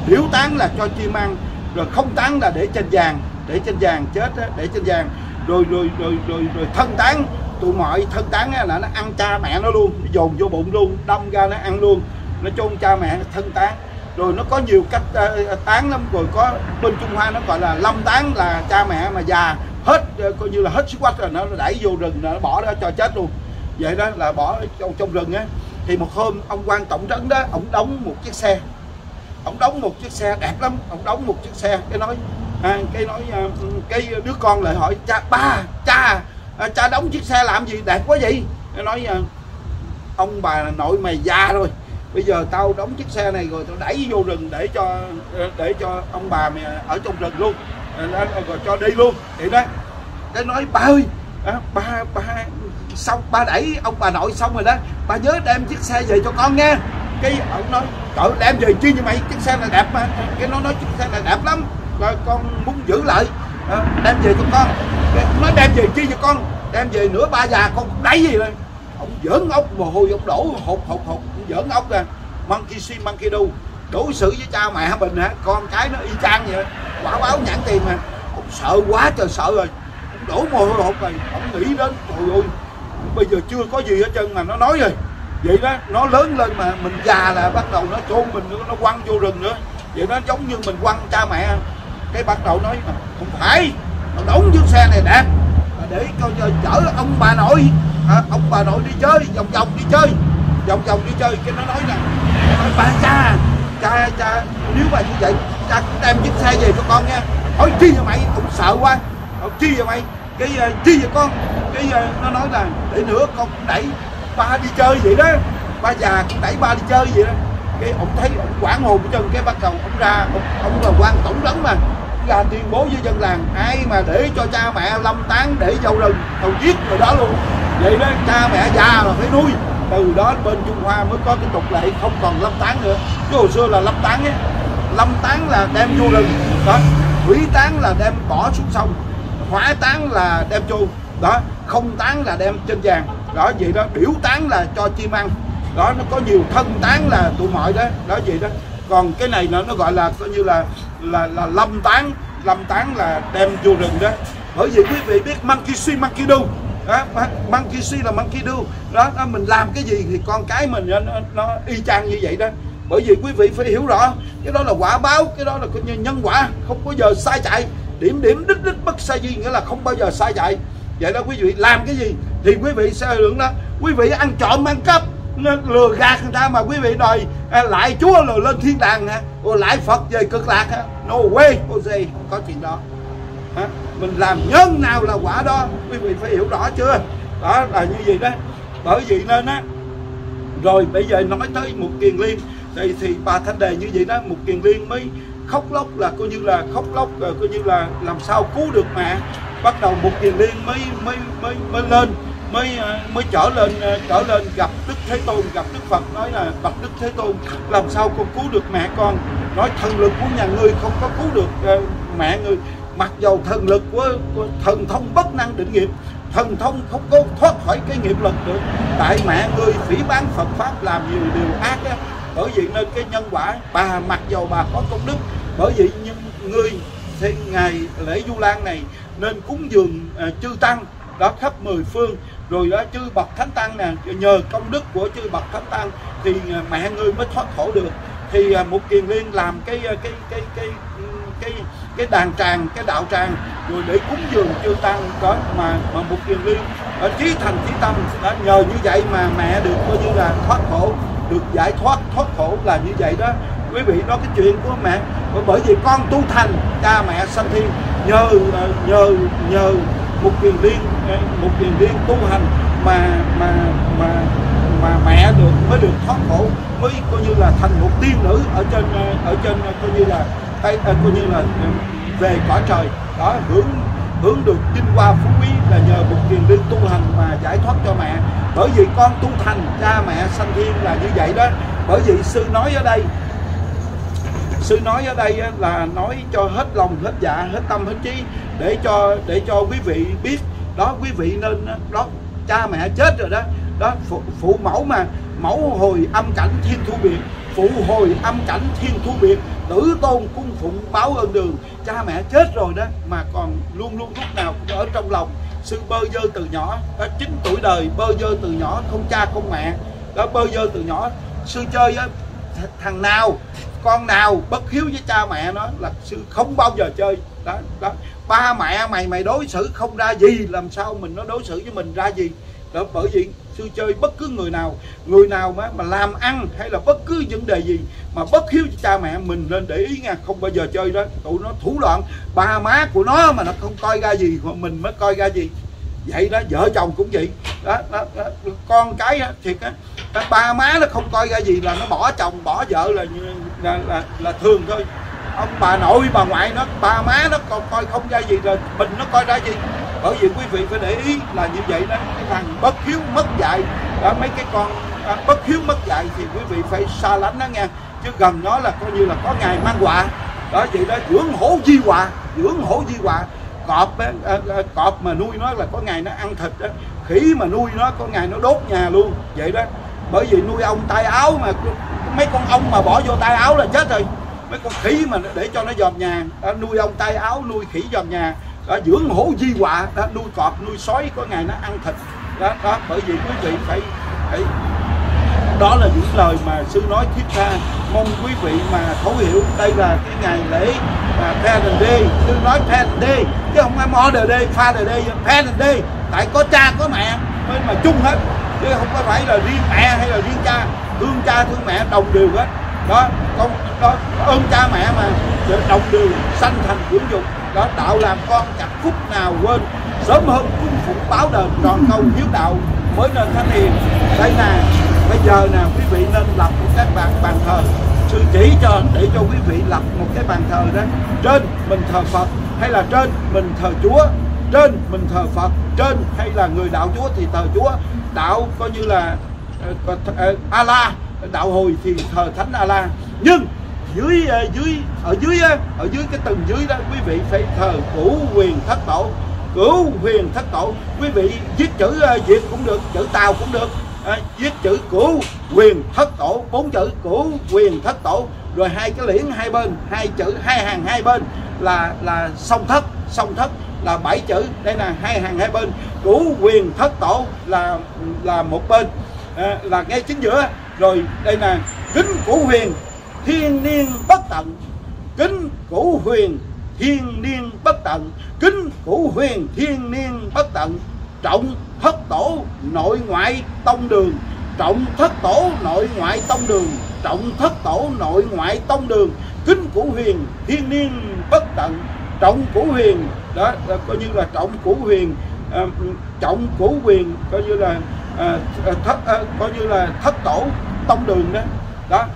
điểu tán là cho chim ăn rồi không tán là để trên vàng để trên vàng chết để trên vàng. Rồi rồi rồi rồi rồi thân tán tụi mọi thân tán là nó ăn cha mẹ nó luôn dồn vô bụng luôn đâm ra nó ăn luôn. Nó chôn cha mẹ thân tán. Rồi nó có nhiều cách uh, tán lắm rồi có bên trung hoa nó gọi là lâm tán là cha mẹ mà già hết uh, coi như là hết sức quách rồi nó đẩy vô rừng nó bỏ đó cho chết luôn vậy đó là bỏ trong, trong rừng á. Thì một hôm ông quan tổng trấn đó ông đóng một chiếc xe. Ông đóng một chiếc xe đẹp lắm ông đóng một chiếc xe cái nói à, cái nói à, cái đứa con lại hỏi cha ba cha à, cha đóng chiếc xe làm gì đẹp quá vậy? Cái nói à, ông bà nội mày già rồi bây giờ tao đóng chiếc xe này rồi tao đẩy vô rừng để cho à, để cho ông bà mày ở trong rừng luôn à, à, rồi cho đi luôn. Thì đó. Cái nói ba ơi à, ba ba xong ba đẩy ông bà nội xong rồi đó. Ba nhớ đem chiếc xe về cho con nha cái ông nói cậu đem về chi như mày? Chiếc xe này đẹp mà. Cái nó nói chiếc xe này đẹp lắm. Rồi con muốn giữ lại. À, đem về cho con. Cái, đem về chi cho con? Đem về nửa ba già con đẩy gì rồi ông giỡn ốc mồ hôi ông đổ hột hột hột giỡn ốc ra. Monkey see monkey do. Đối xử với cha mẹ mình hả? Con cái nó y chang vậy. Quả báo nhãn tiền mà. Ông sợ quá trời sợ rồi. Ông đổ mồ hôi hột rồi. Ông nghĩ đến trời ơi bây giờ chưa có gì hết trơn mà nó nói rồi. Vậy đó nó lớn lên mà mình già là bắt đầu nó chôn mình nữa nó quăng vô rừng nữa. Vậy nó giống như mình quăng cha mẹ. Cái bắt đầu nói không phải nó đóng chiếc xe này đẹp để cho chở ông bà nội. À, ông bà nội đi chơi vòng vòng đi chơi. Vòng vòng đi chơi cái nó nói nè. Nói, bà cha cha cha nếu mà như vậy cha cũng đem chiếc xe về cho con nha. Hỏi chi vậy mày? Cũng sợ quá. Hỏi chi vậy mày? Cái uh, chi vậy con? Cái ờ, nó nói là để nữa con cũng đẩy ba đi chơi vậy đó. Ba già cũng đẩy ba đi chơi vậy đó. Cái ông thấy ông quảng hồn chân cái bắt đầu ông ra ông, ông là quan tổng đốc mà. Ra tuyên bố với dân làng ai mà để cho cha mẹ lâm tán để dâu rừng tàu giết rồi đó luôn. Vậy đó cha mẹ già là phải nuôi. Từ đó bên Trung Hoa mới có cái tục lệ không còn lâm tán nữa. Chứ hồi xưa là lâm tán á lâm tán là đem vô rừng đó. Hủy tán là đem bỏ xuống sông hỏa tán là đem chôn đó không tán là đem trên vàng. Đó vậy đó biểu tán là cho chim ăn. Đó nó có nhiều thân tán là tụi mọi đó. Đó vậy đó. Còn cái này nó nó gọi là coi như là là là lâm tán. Lâm tán là đem vô rừng đó. Bởi vì quý vị biết monkey see monkey do. Đó, monkey see là monkey do. Đó, đó mình làm cái gì thì con cái mình nó, nó, nó y chang như vậy đó. Bởi vì quý vị phải hiểu rõ cái đó là quả báo cái đó là coi như nhân quả không bao giờ sai chạy. Điểm điểm đích đích bất sai gì nghĩa là không bao giờ sai chạy vậy đó quý vị, làm cái gì thì quý vị sẽ hưởng đó. Quý vị ăn trộm, ăn cắp lừa gạt người ta mà quý vị đòi à, lại chúa rồi lên thiên đàng hả? Rồi lại phật về cực lạc hả? No way, Jose, không có chuyện đó. Hả? mình làm nhân nào là quả đó, quý vị phải hiểu rõ chưa? Đó là như vậy đó. Bởi vì nên á, rồi bây giờ nói tới một kiền liên. Thì thì bà thánh đề như vậy đó, một kiền liên mới khóc lóc là coi như là khóc lóc, rồi coi như là làm sao cứu được mẹ bắt đầu một kiền liên mới mới mới mới lên mới ờ, mới trở lên ờ, trở lên gặp đức thế tôn gặp đức phật nói là bậc đức thế tôn. Làm sao con cứu được mẹ con? Nói thần lực của nhà ngươi không có cứu được ờ, mẹ ngươi. Mặc dầu thần lực của, của thần thông bất năng định nghiệp thần thông không có thoát khỏi cái nghiệp lực được tại mẹ ngươi phỉ bán phật pháp làm nhiều điều ác á. Bởi vì nên cái nhân quả bà mặc dầu bà có công đức bởi vì nhưng ngươi thì ngày lễ du lan này nên cúng dường à, chư tăng đó khắp mười phương rồi đó chư bậc thánh tăng nè nhờ công đức của chư bậc thánh tăng thì à, mẹ ngươi mới thoát khổ được. Thì à, một kiền liên làm cái cái cái cái cái cái, cái đàn tràng cái đạo tràng rồi để cúng dường chư tăng đó mà mà một kiền liên ở trí thành trí tâm đã nhờ như vậy mà mẹ được coi như là thoát khổ được giải thoát thoát khổ là như vậy đó. Quý vị đó cái chuyện của mẹ bởi vì con tu thành cha mẹ sanh thiên nhờ ờ, nhờ nhờ một kiền liên ờ, một kiền liên tu hành mà mà mà mà mẹ được, mới được thoát khổ, mới coi như là thành một tiên nữ ở trên ờ, ở trên coi như là tay coi như là về cõi trời. Đó, hướng hướng được vinh hoa phú quý là nhờ một kiền liên tu hành mà giải thoát cho mẹ. Bởi vì con tu thành cha mẹ sanh thiên là như vậy đó. Bởi vì sư nói ở đây sư nói ở đây là nói cho hết lòng hết dạ hết tâm hết trí để cho để cho quý vị biết. Đó quý vị nên đó cha mẹ chết rồi đó. Đó phụ, phụ mẫu mà mẫu hồi âm cảnh thiên thu biệt phụ hồi âm cảnh thiên thu biệt tử tôn cung phụng báo ơn đường. Cha mẹ chết rồi đó mà còn luôn luôn lúc nào cũng ở trong lòng. Sư bơ dơ từ nhỏ đó, 9 tuổi đời bơ dơ từ nhỏ không cha không mẹ. Đó bơ dơ từ nhỏ sư chơi á thằng nào con nào bất hiếu với cha mẹ nó là sư không bao giờ chơi. Đó đó. Ba mẹ mày mày đối xử không ra gì, làm sao mình nó đối xử với mình ra gì? Đó, bởi vì sư chơi bất cứ người nào người nào mà mà làm ăn hay là bất cứ vấn đề gì mà bất hiếu với cha mẹ mình nên để ý nha, không bao giờ chơi đó. Tụi nó thủ đoạn ba má của nó mà nó không coi ra gì, mà mình mới coi ra gì? Vậy đó vợ chồng cũng vậy. Đó, đó, đó. Con cái đó, thiệt á ba má nó không coi ra gì là nó bỏ chồng bỏ vợ là là là, là thường thôi. Ông bà nội bà ngoại nó ba má nó còn coi không ra gì rồi mình nó coi ra gì. Bởi vì quý vị phải để ý là như vậy đó cái thằng bất hiếu mất dạy. Đó mấy cái con à, bất hiếu mất dạy thì quý vị phải xa lánh nó nghe. Chứ gần nó là coi như là có ngày mang quà đó vậy đó dưỡng hổ di hòa dưỡng hổ di hòa cọp á, à, à, cọp mà nuôi nó là có ngày nó ăn thịt á khỉ mà nuôi nó có ngày nó đốt nhà luôn vậy đó. Bởi vì nuôi ông tay áo mà mấy con ong mà bỏ vô tay áo là chết rồi. Mấy con khỉ mà để cho nó dòm nhà đó, nuôi ông tay áo nuôi khỉ dòm nhà đó, dưỡng hổ di họa nuôi cọp nuôi sói có ngày nó ăn thịt đó, đó. Bởi vì quý vị phải phải đó là những lời mà sư nói thiết tha. Mong quý vị mà thấu hiểu, đây là cái ngày lễ và Parent Day. Sư nói Parent Day, chứ không phải Mother Day Father Day Parent Day. Tại có cha, có mẹ mới mà chung hết. Chứ không có phải là riêng mẹ hay là riêng cha. Thương cha, thương mẹ, đồng đều hết. Đó, con, đó, ơn cha, mẹ mà đồng đều, sanh thành dưỡng dục. Đó, đạo làm con chẳng phút nào quên. Sớm hơn cung phụng báo đền, tròn câu hiếu đạo. Mới nên thanh hiền, đây nè bây giờ nè quý vị nên lập một cái bàn bàn thờ. Sư chỉ cho để cho quý vị lập một cái bàn thờ đó. Trên mình thờ phật hay là trên mình thờ chúa. Trên mình thờ phật trên hay là người đạo chúa thì thờ chúa. Đạo coi như là ờ, uh, uh, ờ, Allah đạo hồi thì thờ thánh Allah nhưng dưới uh, dưới ở dưới ở dưới cái tầng dưới đó quý vị phải thờ cửu quyền thất tổ. Cửu huyền thất tổ quý vị viết chữ uh, việt cũng được chữ tàu cũng được à, viết chữ cửu quyền thất tổ bốn chữ cửu quyền thất tổ. Rồi hai cái liễn hai bên hai chữ hai hàng hai bên là là song thất song thất là bảy chữ. Đây là hai hàng hai bên. Cửu quyền thất tổ là là một bên. À, là ngay chính giữa. Rồi đây là kính cửu huyền thiên niên bất tận. Kính cửu huyền thiên niên bất tận. Kính cửu huyền thiên niên bất tận trọng thất tổ nội ngoại tông đường. Trọng thất tổ nội ngoại tông đường. Trọng thất tổ nội ngoại tông đường. Kính cửu huyền, thiên niên, bất tận. Trọng cửu huyền, đó coi như là trọng cửu huyền ờ, trọng cửu huyền coi như là ờ, thất ờ, coi như là thất tổ tông đường đó. Đó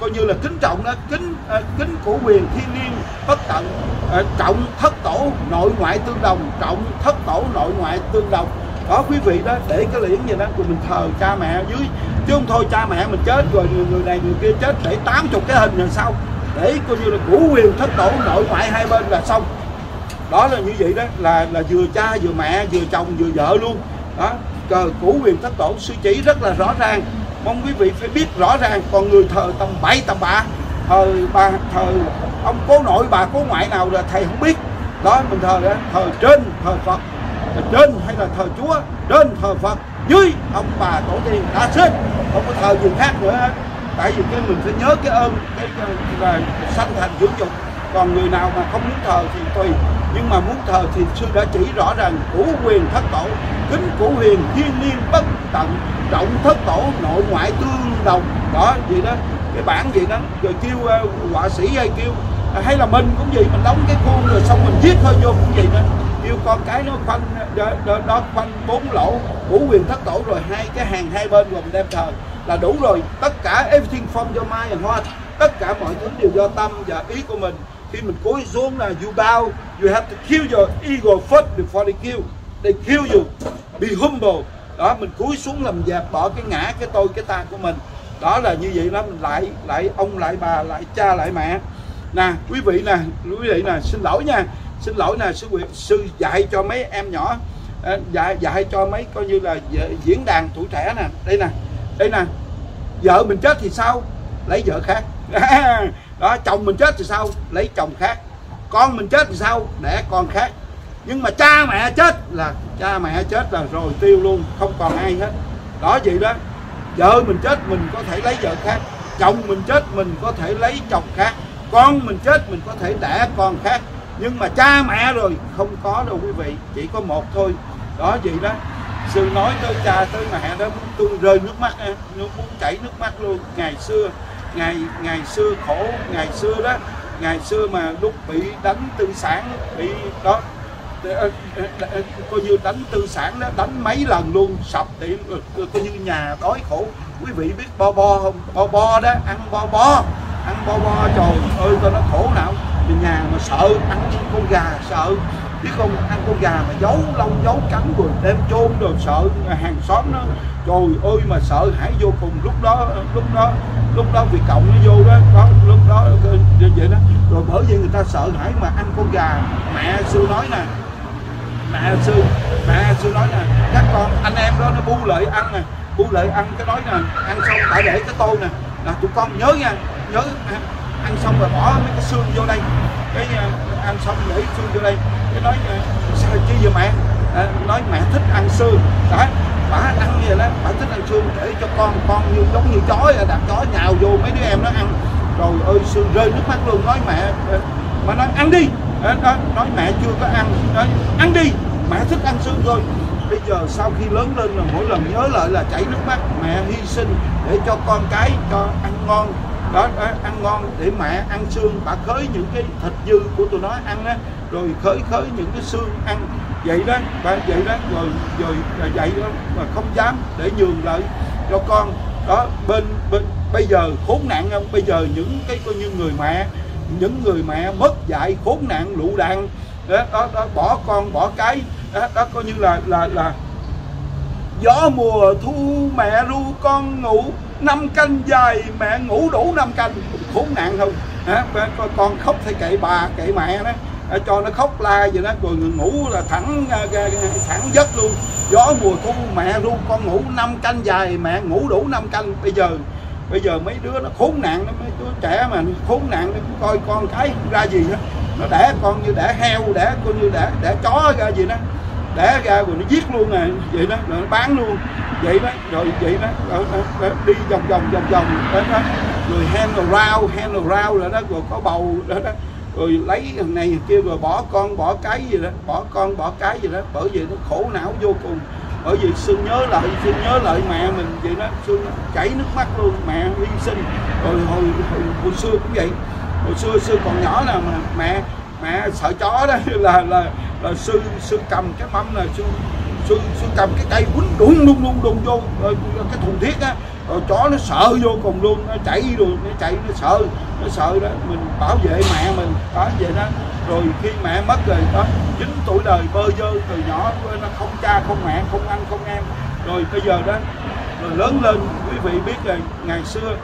coi như là kính trọng đó kính à, kính của quyền thiên niên bất tận à, trọng thất tổ nội ngoại tương đồng trọng thất tổ nội ngoại tương đồng. Đó quý vị đó để cái liễn gì đó của mình thờ cha mẹ dưới. Chứ không thôi cha mẹ mình chết rồi người, người này người kia chết để tám chục cái hình rồi sau để coi như là của quyền thất tổ nội ngoại hai bên là xong. Đó là như vậy đó là là vừa cha vừa mẹ vừa chồng vừa vợ luôn. Đó cờ cũ quyền thất tổ sư chỉ rất là rõ ràng mong quý vị phải biết rõ ràng còn người thờ tầm bậy tầm bạ thờ bà thờ ông cố nội bà cố ngoại nào là thầy không biết. Đó mình thờ đó thờ trên thờ phật. Trên hay là thờ chúa trên thờ phật dưới ông bà tổ tiên đã chết không có thờ gì khác nữa. Tại vì cái mình phải nhớ cái ơn cái, cái là sanh thành dưỡng dục. Còn người nào mà không muốn thờ thì tùy nhưng mà muốn thờ thì sư đã chỉ rõ ràng cửu quyền thất tổ kính cửu huyền thiên niên bất tận trọng thất tổ nội ngoại tương đồng. Đó gì đó. Cái bản gì đó. Rồi kêu uh, họa sĩ hay kêu uh, hay là mình cũng gì mình đóng cái khuôn rồi xong mình viết thôi vô cũng gì đó. Kêu con cái nó khoanh đó, đó, đó khoanh bốn lỗ cửu quyền thất tổ rồi hai cái hàng hai bên rồi mình đem thờ. Là đủ rồi. Tất cả everything from your mind and heart tất cả mọi thứ đều do tâm và ý của mình. Khi mình cúi xuống là you bow you have to kill your ego first before they kill. They kill you. Be humble. Đó, mình cúi xuống làm dẹp bỏ cái ngã, cái tôi, cái ta của mình. Đó là như vậy đó. Mình lại lại ông, lại bà, lại cha, lại mẹ. Nè, quý vị nè, quý vị nè, xin lỗi nha. Xin lỗi nè, sư sư dạy cho mấy em nhỏ à, dạy dạy cho mấy coi như là diễn đàn tuổi trẻ nè. Đây nè đây nè. Vợ mình chết thì sao? Lấy vợ khác. <laughs> Đó, chồng mình chết thì sao? Lấy chồng khác con mình chết thì sao? Đẻ con khác. Nhưng mà cha mẹ chết là cha mẹ chết là rồi tiêu luôn, không còn ai hết. Đó vậy đó. Vợ mình chết mình có thể lấy vợ khác, chồng mình chết mình có thể lấy chồng khác, con mình chết mình có thể đẻ con khác. Nhưng mà cha mẹ rồi, không có đâu quý vị, chỉ có một thôi. Đó vậy đó. Sư nói tới cha, tới mẹ đó, muốn tôi rơi nước mắt muốn chảy nước mắt luôn. Ngày xưa, ngày ngày xưa khổ, ngày xưa đó ngày xưa mà lúc bị đánh tư sản, bị đó ờ, ờ, ờ, coi như đánh tư sản đó, đánh mấy lần luôn, sập tiệm ừ, ừ, coi như nhà đói khổ. Quý vị biết bo bo không? Bo bo đó, ăn bo bo, ăn bo bo trời ơi coi nó khổ nào. Thì nhà mà sợ ăn con gà, sợ biết không, ăn con gà mà giấu lông, giấu cắn rồi đem chôn rồi sợ à, hàng xóm nó trời ơi mà sợ hãi vô cùng. Lúc đó lúc đó lúc đó việc cộng nó vô đó có lúc đó như vậy đó. Rồi bởi vì người ta sợ hãi mà ăn con gà. Mẹ sư nói nè, mẹ sư mẹ sư nói nè, các con, anh em đó nó bu lợi ăn nè, bu lợi ăn, cái nói nè, ăn xong tại để cái tô nè. Là tụi con nhớ nha, nhớ ăn, xong rồi bỏ mấy cái xương vô đây. Cái ờ, ăn xong để xương vô đây. Cái nói ờ, sao chi vậy mẹ? À, nói mẹ thích ăn xương. Đó bà ăn như vậy đó bà thích ăn xương để cho con con như giống như chó đạp chó nhào vô mấy đứa em nó ăn. Rồi ơi xương rơi nước mắt luôn. Nói mẹ mà nói ăn đi. Đó, nói mẹ chưa có ăn. Nói ăn đi mẹ thích ăn xương thôi. Bây giờ sau khi lớn lên là mỗi lần nhớ lại là chảy nước mắt. Mẹ hy sinh để cho con cái cho ăn ngon đó, đó ăn ngon để mẹ ăn xương. Bà khới những cái thịt dư của tụi nó ăn á rồi khới khới những cái xương ăn. Vậy đó bà vậy đó rồi rồi là vậy đó mà không dám để nhường lại cho con. Đó bên bên bây giờ khốn nạn không? Bây giờ những cái coi như người mẹ những người mẹ mất dạy khốn nạn lụ đạn đó, đó, đó bỏ con bỏ cái đó, đó coi như là là là gió mùa thu mẹ ru con ngủ năm canh dài, mẹ ngủ đủ năm canh. Khốn nạn không? Hả? Con khóc thì kệ bà, kệ mẹ đó. Ờ, cho nó khóc la vậy đó, rồi ngủ là thẳng ờ, thẳng giấc luôn. Gió mùa thu, mẹ ru con ngủ năm canh dài, mẹ ngủ đủ năm canh. Bây giờ bây giờ mấy đứa nó khốn nạn nó mấy đứa trẻ mà khốn nạn nó coi con cái ra gì đó, nó đẻ con như đẻ heo, đẻ con như đẻ đẻ chó ra gì đó đẻ ra rồi nó giết luôn nè vậy đó rồi nó bán luôn. Vậy đó rồi vậy đó, rồi, rồi, đi vòng vòng vòng vòng đến đó. rồi hand around hand rau rồi đó rồi có bầu đó đó. Rồi lấy thằng này thằng kia rồi bỏ con bỏ cái gì đó bỏ con bỏ cái gì đó bởi vì nó khổ não vô cùng. Bởi vì sương nhớ lại sương nhớ lại mẹ mình vậy đó sương chảy nước mắt luôn mẹ hy sinh. Rồi hồi, hồi, hồi xưa cũng vậy. Hồi xưa xưa còn nhỏ là mà mẹ mẹ sợ chó đó <laughs> là là là sư sư cầm cái mâm là sư sư, sư cầm cái cây quýnh đụng đụng đụng đụng vô cái thùng thiết á rồi chó nó sợ vô cùng luôn nó chạy rồi nó chạy nó sợ nó sợ đó mình bảo vệ mẹ mình đó vậy đó rồi khi mẹ mất rồi đó chín tuổi đời bơ vơ từ nhỏ nó không cha không mẹ không ăn không em. Rồi bây giờ đó rồi lớn lên quý vị biết rồi ngày xưa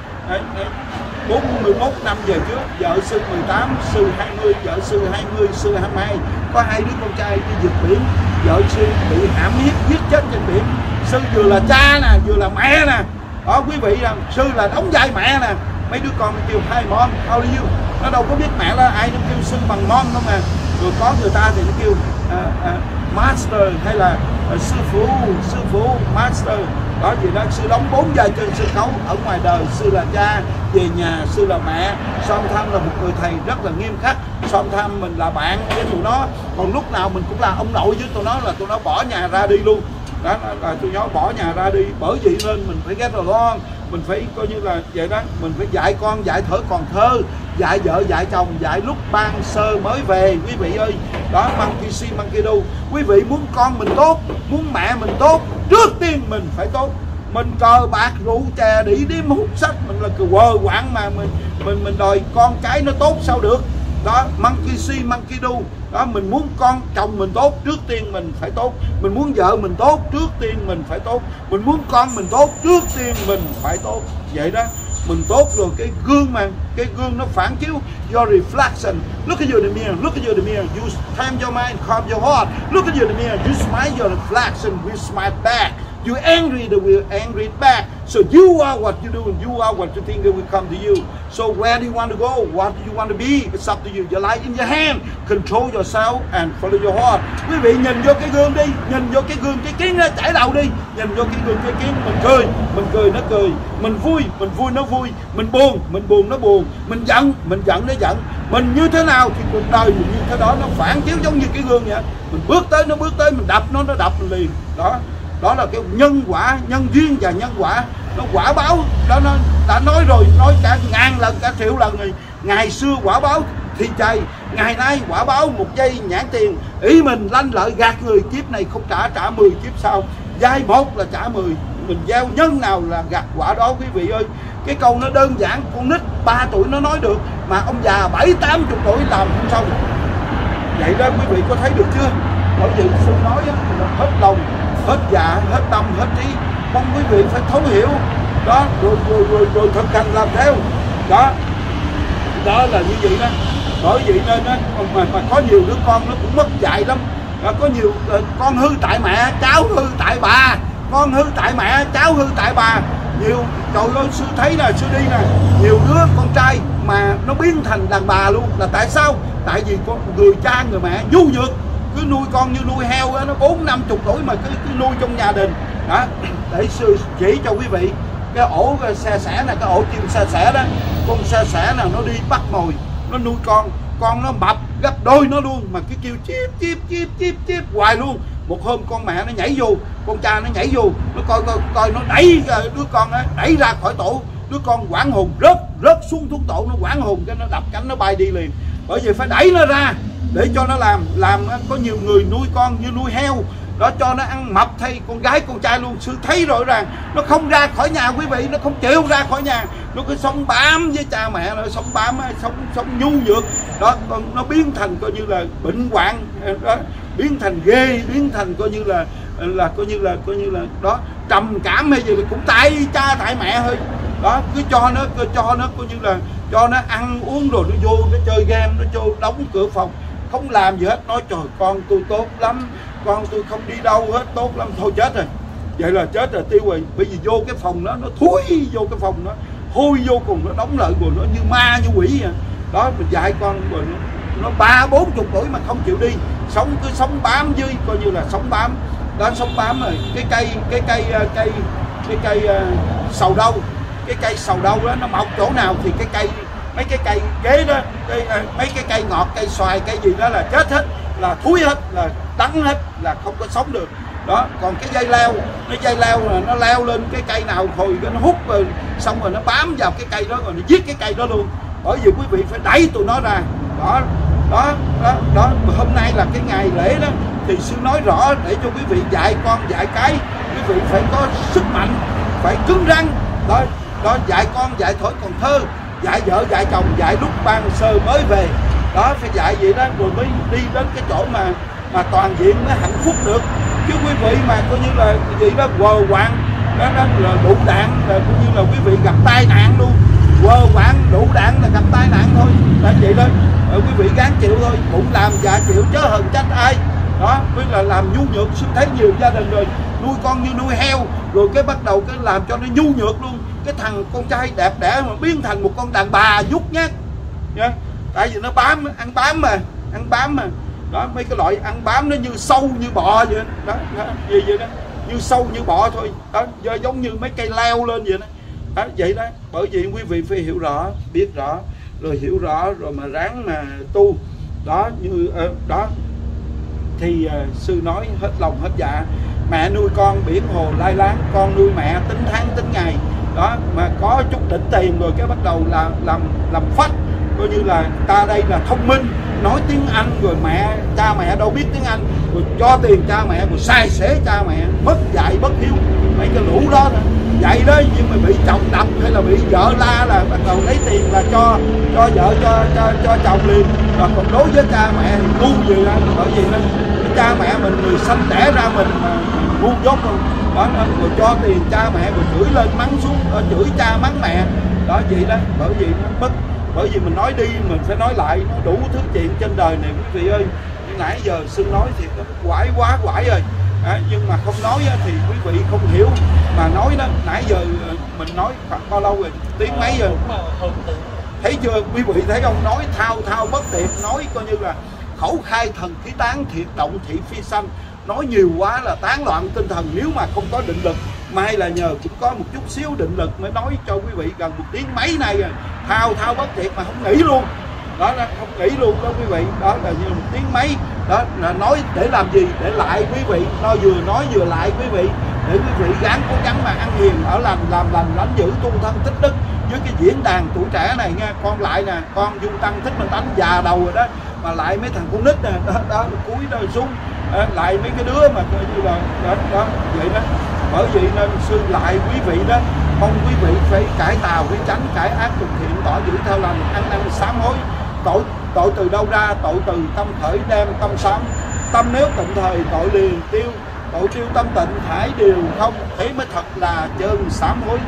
41 năm về trước, vợ sư 18 sư 20 vợ sư 20 sư 22 có hai đứa con trai đi vượt biển. Vợ sư bị hãm hiếp, giết chết trên biển. Sư vừa là cha nè, vừa là mẹ nè. Đó, quý vị rằng, sư là đóng vai mẹ nè. Mấy đứa con kêu, hai mom how are you nó đâu có biết mẹ là ai nó kêu sư bằng mom đâu mà rồi có người ta thì nó kêu uh, uh, master hay là uh, sư phụ sư phụ master. Đó gì đó sư đóng bốn giờ trên sân khấu ở ngoài đời sư là cha về nhà sư là mẹ. Song tham là một người thầy rất là nghiêm khắc. Song tham mình là bạn với tụi nó. Còn lúc nào mình cũng là ông nội với tụi nó là tụi nó bỏ nhà ra đi luôn. Đó là tụi nó bỏ nhà ra đi. Bởi vậy nên mình phải ghét rồi con mình phải coi như là vậy đó. Mình phải dạy con dạy thở còn thơ dạy vợ dạy chồng dạy lúc ban sơ mới về. Quý vị ơi, đó, monkey see, monkey do. Quý vị muốn con mình tốt, muốn mẹ mình tốt, trước tiên mình phải tốt. Mình cờ bạc, rượu chè, đĩ đi hút sách, mình là quờ quạng mà mình mình mình đòi con cái nó tốt sao được? Đó, monkey see, monkey do. Đó, mình muốn con chồng mình tốt, trước tiên mình phải tốt. Mình muốn vợ mình tốt, trước tiên mình phải tốt. Mình muốn con mình tốt, trước tiên mình phải tốt. Vậy đó. Mình tốt rồi cái gương mà cái gương nó phản chiếu your reflection. Look at your mirror look at your mirror you time your mind calm your heart. Look at your mirror you smile your reflection we smile back you angry they will angry back So you are what you do and you are what you think they will come to you. So where do you want to go? What do you want to be? It's up to you. Your life in your hand. Control yourself and follow your heart. Quý vị nhìn vô cái gương đi, nhìn vô cái gương cái kiến nó chảy đầu đi, nhìn vô cái gương cái kiến mình cười, mình cười nó cười, mình vui, mình vui nó vui, mình buồn, mình buồn nó buồn, mình giận, mình giận nó giận. Mình như thế nào thì cuộc đời mình như thế đó nó phản chiếu giống như cái gương vậy. Mình bước tới nó bước tới, mình đập nó nó đập liền. Đó, đó là cái nhân quả nhân duyên và nhân quả. Nó quả báo đó nó đã nói rồi nói cả ngàn lần cả triệu lần rồi. Ngày xưa quả báo thì chay ngày nay quả báo một giây nhãn tiền. Ý mình lanh lợi gạt người kiếp này không trả trả 10 kiếp sau. Giai một là trả 10 mình gieo nhân nào là gặt quả đó quý vị ơi. Cái câu nó đơn giản con nít 3 tuổi nó nói được mà ông già bảy tám chục tuổi làm không xong. Vậy đó quý vị có thấy được chưa? Bởi vì sư nói á, hết lòng hết dạ hết tâm hết trí. Mong quý vị phải thấu hiểu. Đó rồi rồi rồi, rồi thực hành làm theo. Đó. Đó là như vậy đó. Bởi vậy nên đó, mà, mà có nhiều đứa con nó cũng mất dạy lắm. Đó, có nhiều uh, con hư tại mẹ cháu hư tại bà. Con hư tại mẹ cháu hư tại bà. Nhiều trời ơi sư thấy nè sư đi nè. Nhiều đứa con trai mà nó biến thành đàn bà luôn. Là tại sao? Tại vì con người cha người mẹ nhu nhược cứ nuôi con như nuôi heo đó, nó bốn năm chục tuổi mà cứ, cứ nuôi trong gia đình. Đó để sư chỉ cho quý vị cái ổ cái xe sẻ này cái ổ chim xe sẻ đó. Con xe sẻ nào nó đi bắt mồi nó nuôi con. Con nó mập gấp đôi nó luôn mà cái kêu chip chip chip chip chip hoài luôn. Một hôm con mẹ nó nhảy vô con cha nó nhảy vô nó coi coi coi nó đẩy đứa con nó đẩy ra khỏi tổ. Đứa con quảng hồn rớt rớt xuống thuốc tổ nó quảng hồn cho nó đập cánh nó bay đi liền. Bởi vì phải đẩy nó ra để cho nó làm làm ờ, có nhiều người nuôi con như nuôi heo. Đó, cho nó ăn mập thay con gái, con trai luôn. Sự thấy rõ ràng, nó không ra khỏi nhà quý vị, nó không chịu ra khỏi nhà. Nó cứ sống bám với cha mẹ nó sống bám ờ, sống sống nhu nhược. Đó, con, nó biến thành coi như là bệnh hoạn ờ, đó. Biến thành ghê, biến thành coi như là là coi như là, coi như là, đó, trầm cảm hay gì cũng tại cha, tại mẹ thôi. Đó, cứ cho nó, cứ cho nó coi như là, cho nó ăn uống rồi nó vô, nó chơi game, nó vô đóng cửa phòng không làm gì hết. Nói trời con tôi tốt lắm con tôi không đi đâu hết tốt lắm. Thôi chết rồi. Vậy là chết rồi tiêu rồi bởi vì vô cái phòng đó nó thúi vô cái phòng đó hôi vô cùng nó đóng lợi của nó như ma như quỷ vậy. Đó mình dạy con rồi nó, nó ba bốn chục tuổi mà không chịu đi. Sống cứ sống bám dưới coi như là sống bám. Đó sống bám rồi. Cái cây cái cây ờ, cây cái cây uh, sầu đâu cái cây sầu đâu đó nó mọc chỗ nào thì cái cây mấy cái cây ghế đó cây, ờ, mấy cái cây ngọt cây xoài cây gì đó là chết hết là thúi hết là đắng hết là không có sống được. Đó còn cái dây leo cái dây leo là nó leo lên cái cây nào hồi nó hút rồi xong rồi nó bám vào cái cây đó rồi nó giết cái cây đó luôn. Bởi vì quý vị phải đẩy tụi nó ra. Đó đó đó, đó. hôm nay là cái ngày lễ đó thì sư nói rõ để cho quý vị dạy con dạy cái. Quý vị phải có sức mạnh phải cứng răng. đó đó dạy con dạy thổi còn thơ dạy vợ dạy chồng dạy lúc ban sơ mới về. Đó phải dạy vậy đó rồi mới đi đến cái chỗ mà mà toàn diện mới hạnh phúc được. Chứ quý vị mà coi như là gì đó quờ quạng đó, đó là đủ đạn là coi như là quý vị gặp tai nạn luôn. Quờ quạng đủ đạn là gặp tai nạn thôi. Là vậy đó. Rồi quý vị gán chịu thôi cũng làm dạ chịu chớ hờn trách ai. Đó với là làm nhu nhược sư thấy nhiều gia đình rồi. Nuôi con như nuôi heo rồi cái bắt đầu cái làm cho nó nhu nhược luôn cái thằng con trai đẹp đẽ mà biến thành một con đàn bà nhút nhát. Nha tại vì nó bám ăn bám mà ăn bám mà. Đó mấy cái loại ăn bám nó như sâu như bọ vậy đó, đó gì vậy đó. Như sâu như bọ thôi. Đó do giống như mấy cây leo lên vậy đó. Đó vậy đó. Bởi vì quý vị phải hiểu rõ biết rõ rồi hiểu rõ rồi mà ráng mà tu. Đó như ờ, đó. Thì uh, sư nói hết lòng hết dạ. Mẹ nuôi con biển hồ lai láng con nuôi mẹ tính tháng tính ngày đó, mà có chút đỉnh tiền rồi cái bắt đầu là làm làm phách. Coi như là ta đây là thông minh, nói tiếng Anh rồi mẹ, cha mẹ đâu biết tiếng Anh. Rồi cho tiền cha mẹ, rồi sai sẻ cha mẹ, mất dạy bất hiếu. Mấy cái lũ đó nữa vậy đó nhưng mà bị chồng đập hay là bị vợ la là bắt đầu lấy tiền là cho cho vợ, cho cho cho chồng liền. Và còn đối với cha mẹ thì ngu gì đó bởi vì nó, cha mẹ mình người sanh đẻ ra mình mà ngu dốt luôn đó rồi cho tiền cha mẹ rồi chửi lên mắng xuống chửi cha mắng mẹ. Đó vậy đó bởi vì nó bất bởi vì mình nói đi mình phải nói lại nó đủ thứ chuyện trên đời này quý vị ơi. Như nãy giờ sư nói thì nó quải quá quải rồi. À, nhưng mà không nói thì quý vị không hiểu. Mà nói đó nãy giờ ờ, mình nói khoảng bao lâu rồi? Tiếng mấy giờ? Thấy chưa? Quý vị thấy không? Nói thao thao bất tiệt nói coi như là khẩu khai thần khí tán thiệt động thị phi sanh nói nhiều quá là tán loạn tinh thần nếu mà không có định lực may là nhờ cũng có một chút xíu định lực mới nói cho quý vị gần một tiếng mấy này rồi. Thao thao bất tuyệt mà không nghĩ luôn. Đó là không nghĩ luôn đó quý vị. Đó là như một tiếng mấy. Đó là nói để làm gì? Để lại quý vị. Nó vừa nói vừa lại quý vị. Để quý vị gắng cố gắng mà ăn hiền ở làm làm lành lãnh giữ tu thân tích đức với cái diễn đàn tuổi trẻ này nha. Con lại nè con dung tăng thích mình tánh già đầu rồi đó mà lại mấy thằng con nít nè. Đó, đó cuối đời xuống lại mấy cái đứa mà coi như là đó, đó vậy đó. Bởi vậy nên sư lại quý vị đó mong quý vị phải cải tà quý tránh cải ác thực thiện tỏ giữ theo lành ăn năn sám hối. Tội tội từ đâu ra? Tội từ tâm khởi đem tâm sám. Tâm nếu tịnh thời tội liền tiêu. Tội tiêu tâm tịnh thải điều không. Thế mới thật là chân sám hối.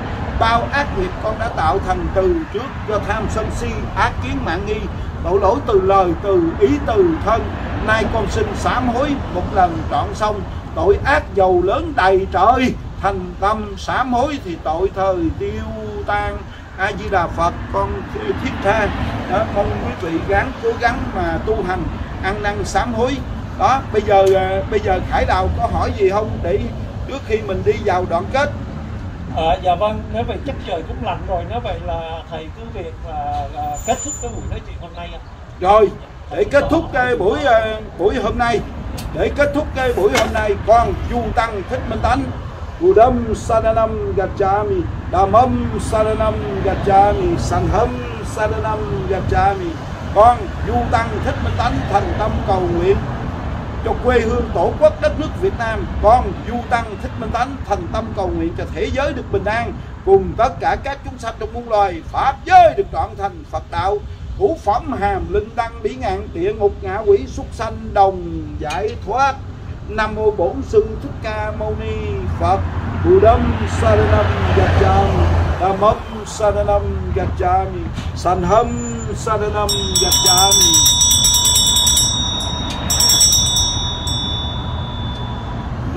Bao ác nghiệp con đã tạo thành từ trước do tham sân si ác kiến mạng nghi tội lỗi từ lời, từ ý, từ thân. Nay con xin sám hối một lần trọn xong. Tội ác dầu lớn đầy trời, thành tâm sám hối thì tội thời tiêu tan. A di đà phật, con thiết tha, đó, mong quý vị gắng cố gắng mà tu hành, ăn năn sám hối. Đó, bây giờ à, bây giờ khải đào có hỏi gì không? Để trước khi mình đi vào đoạn kết. À, dạ vâng, nếu vậy chắc trời cũng lạnh rồi, nếu vậy là thầy cứ việc là, là kết thúc cái buổi nói chuyện hôm nay ạ. Rồi, để kết thúc cái buổi buổi hôm nay. Để kết thúc cái buổi hôm nay con du tăng thích minh tánh udam Saranam Gacchami damam Saranam Gacchami Sangham Saranam Gacchami con du tăng thích minh tánh thành tâm cầu nguyện cho quê hương tổ quốc đất nước Việt Nam. Con du tăng thích minh tánh thành tâm cầu nguyện cho thế giới được bình an, cùng tất cả các chúng sanh trong muôn loài, pháp giới được trọn thành Phật đạo. Thủ phẩm hàm linh đăng bỉ ngạn địa ngục ngạ quỷ súc sanh đồng giải thoát. Nam mô bổn sư thích ca mâu ni phật. Bù buddham saranam gacchami dhammam saranam gacchami sangham saranam gacchami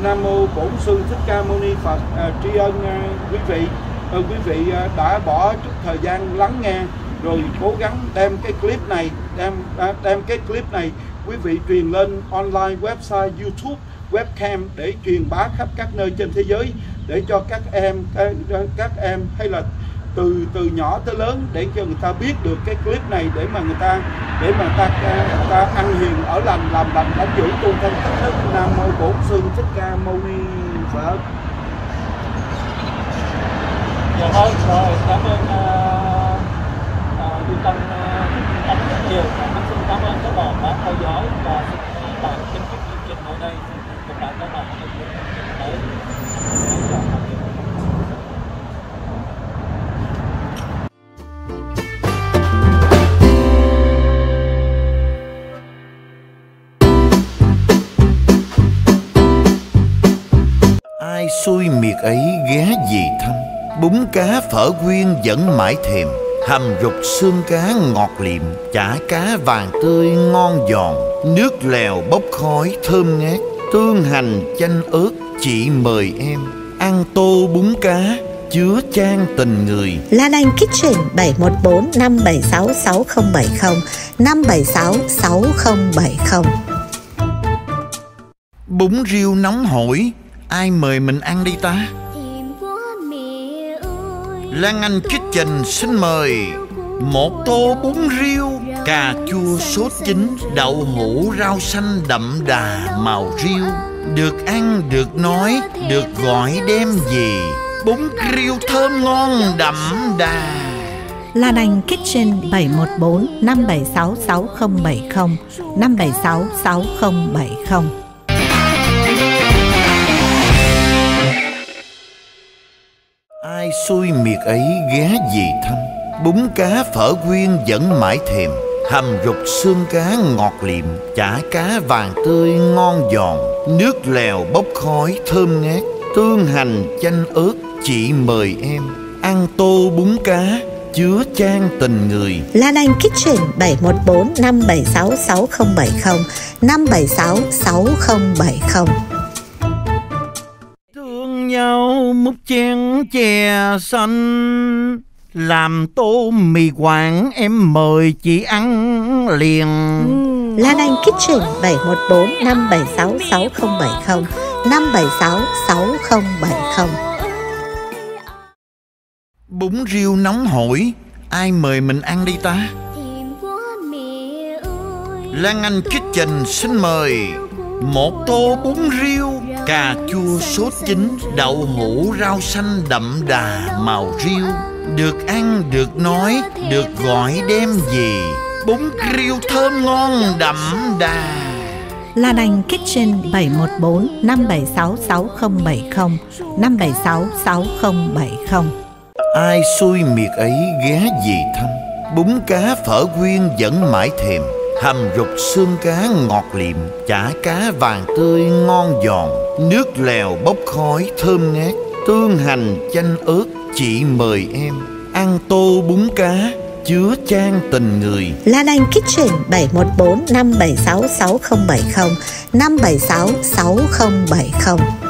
nam mô bổn sư thích ca mâu ni phật. À, tri ân à, quý vị. À, quý vị à, đã bỏ chút thời gian lắng nghe rồi cố gắng đem cái clip này đem à, đem cái clip này quý vị truyền lên online website YouTube webcam để truyền bá khắp các nơi trên thế giới để cho các em các, các em hay là từ từ nhỏ tới lớn để cho người ta biết được cái clip này để mà người ta để mà ta, người ta ăn hiền ở lành làm lành đánh giữ tu thân thất thức nam mô bổn sư thích ca mâu ni phật dạ vâng rồi cảm ơn ờ, ờ, uh, uh, du tăng uh, ờ, anh rất nhiều. Cảm ơn các bạn đã theo dõi. Xui miệt ấy ghé gì thăm. Bún cá phở quyên vẫn mãi thèm. Hầm rục xương cá ngọt liệm. Chả cá vàng tươi ngon giòn. Nước lèo bốc khói thơm ngát. Tương hành chanh ớt chị mời em. Ăn tô bún cá chứa chan tình người. Lan Anh Kitchen 714 576 6070 576 6070 Bún riêu nóng hổi Ai mời mình ăn đi ta? Lan Anh Kitchen xin mời. Một tô bún riêu Cà chua sốt chín Đậu hũ rau xanh đậm đà màu riêu. Được ăn, được nói, được gọi đem về. Bún riêu thơm ngon đậm đà. Lan Anh Kitchen 714 576 6070 576 6070 Ai xui miệt ấy ghé gì thăm. Bún cá phở quyên vẫn mãi thèm. Hầm rục xương cá ngọt liệm Chả cá vàng tươi ngon giòn. Nước lèo bốc khói thơm ngát. Tương hành chanh ớt, chị mời em. Ăn tô bún cá, chứa chan tình người. Lan Anh Kitchen 714 576 6070 576 6070 nhau múc chén chè xanh. Làm tô mì quảng em mời chị ăn liền. Lan Anh Kitchen 714 576 6070 576 6070 Bún riêu nóng hổi Ai mời mình ăn đi ta? Lan Anh Kitchen xin mời Một tô bún riêu Cà chua sốt chín Đậu hũ rau xanh đậm đà màu riêu. Được ăn, được nói, được gọi đem về. Bún riêu thơm ngon đậm đà. Lan Anh Kitchen 714 576 6070 576 6070 Ai xui miệt ấy ghé gì thăm. Bún cá phở quyên vẫn mãi thèm Hầm rục xương cá ngọt liệm, Chả cá vàng tươi ngon giòn. Nước lèo bốc khói thơm ngát, Tương hành chanh ớt, chị mời em. Ăn tô bún cá, chứa chan tình người. Lan Anh Kitchen 714 576 6070 576 6070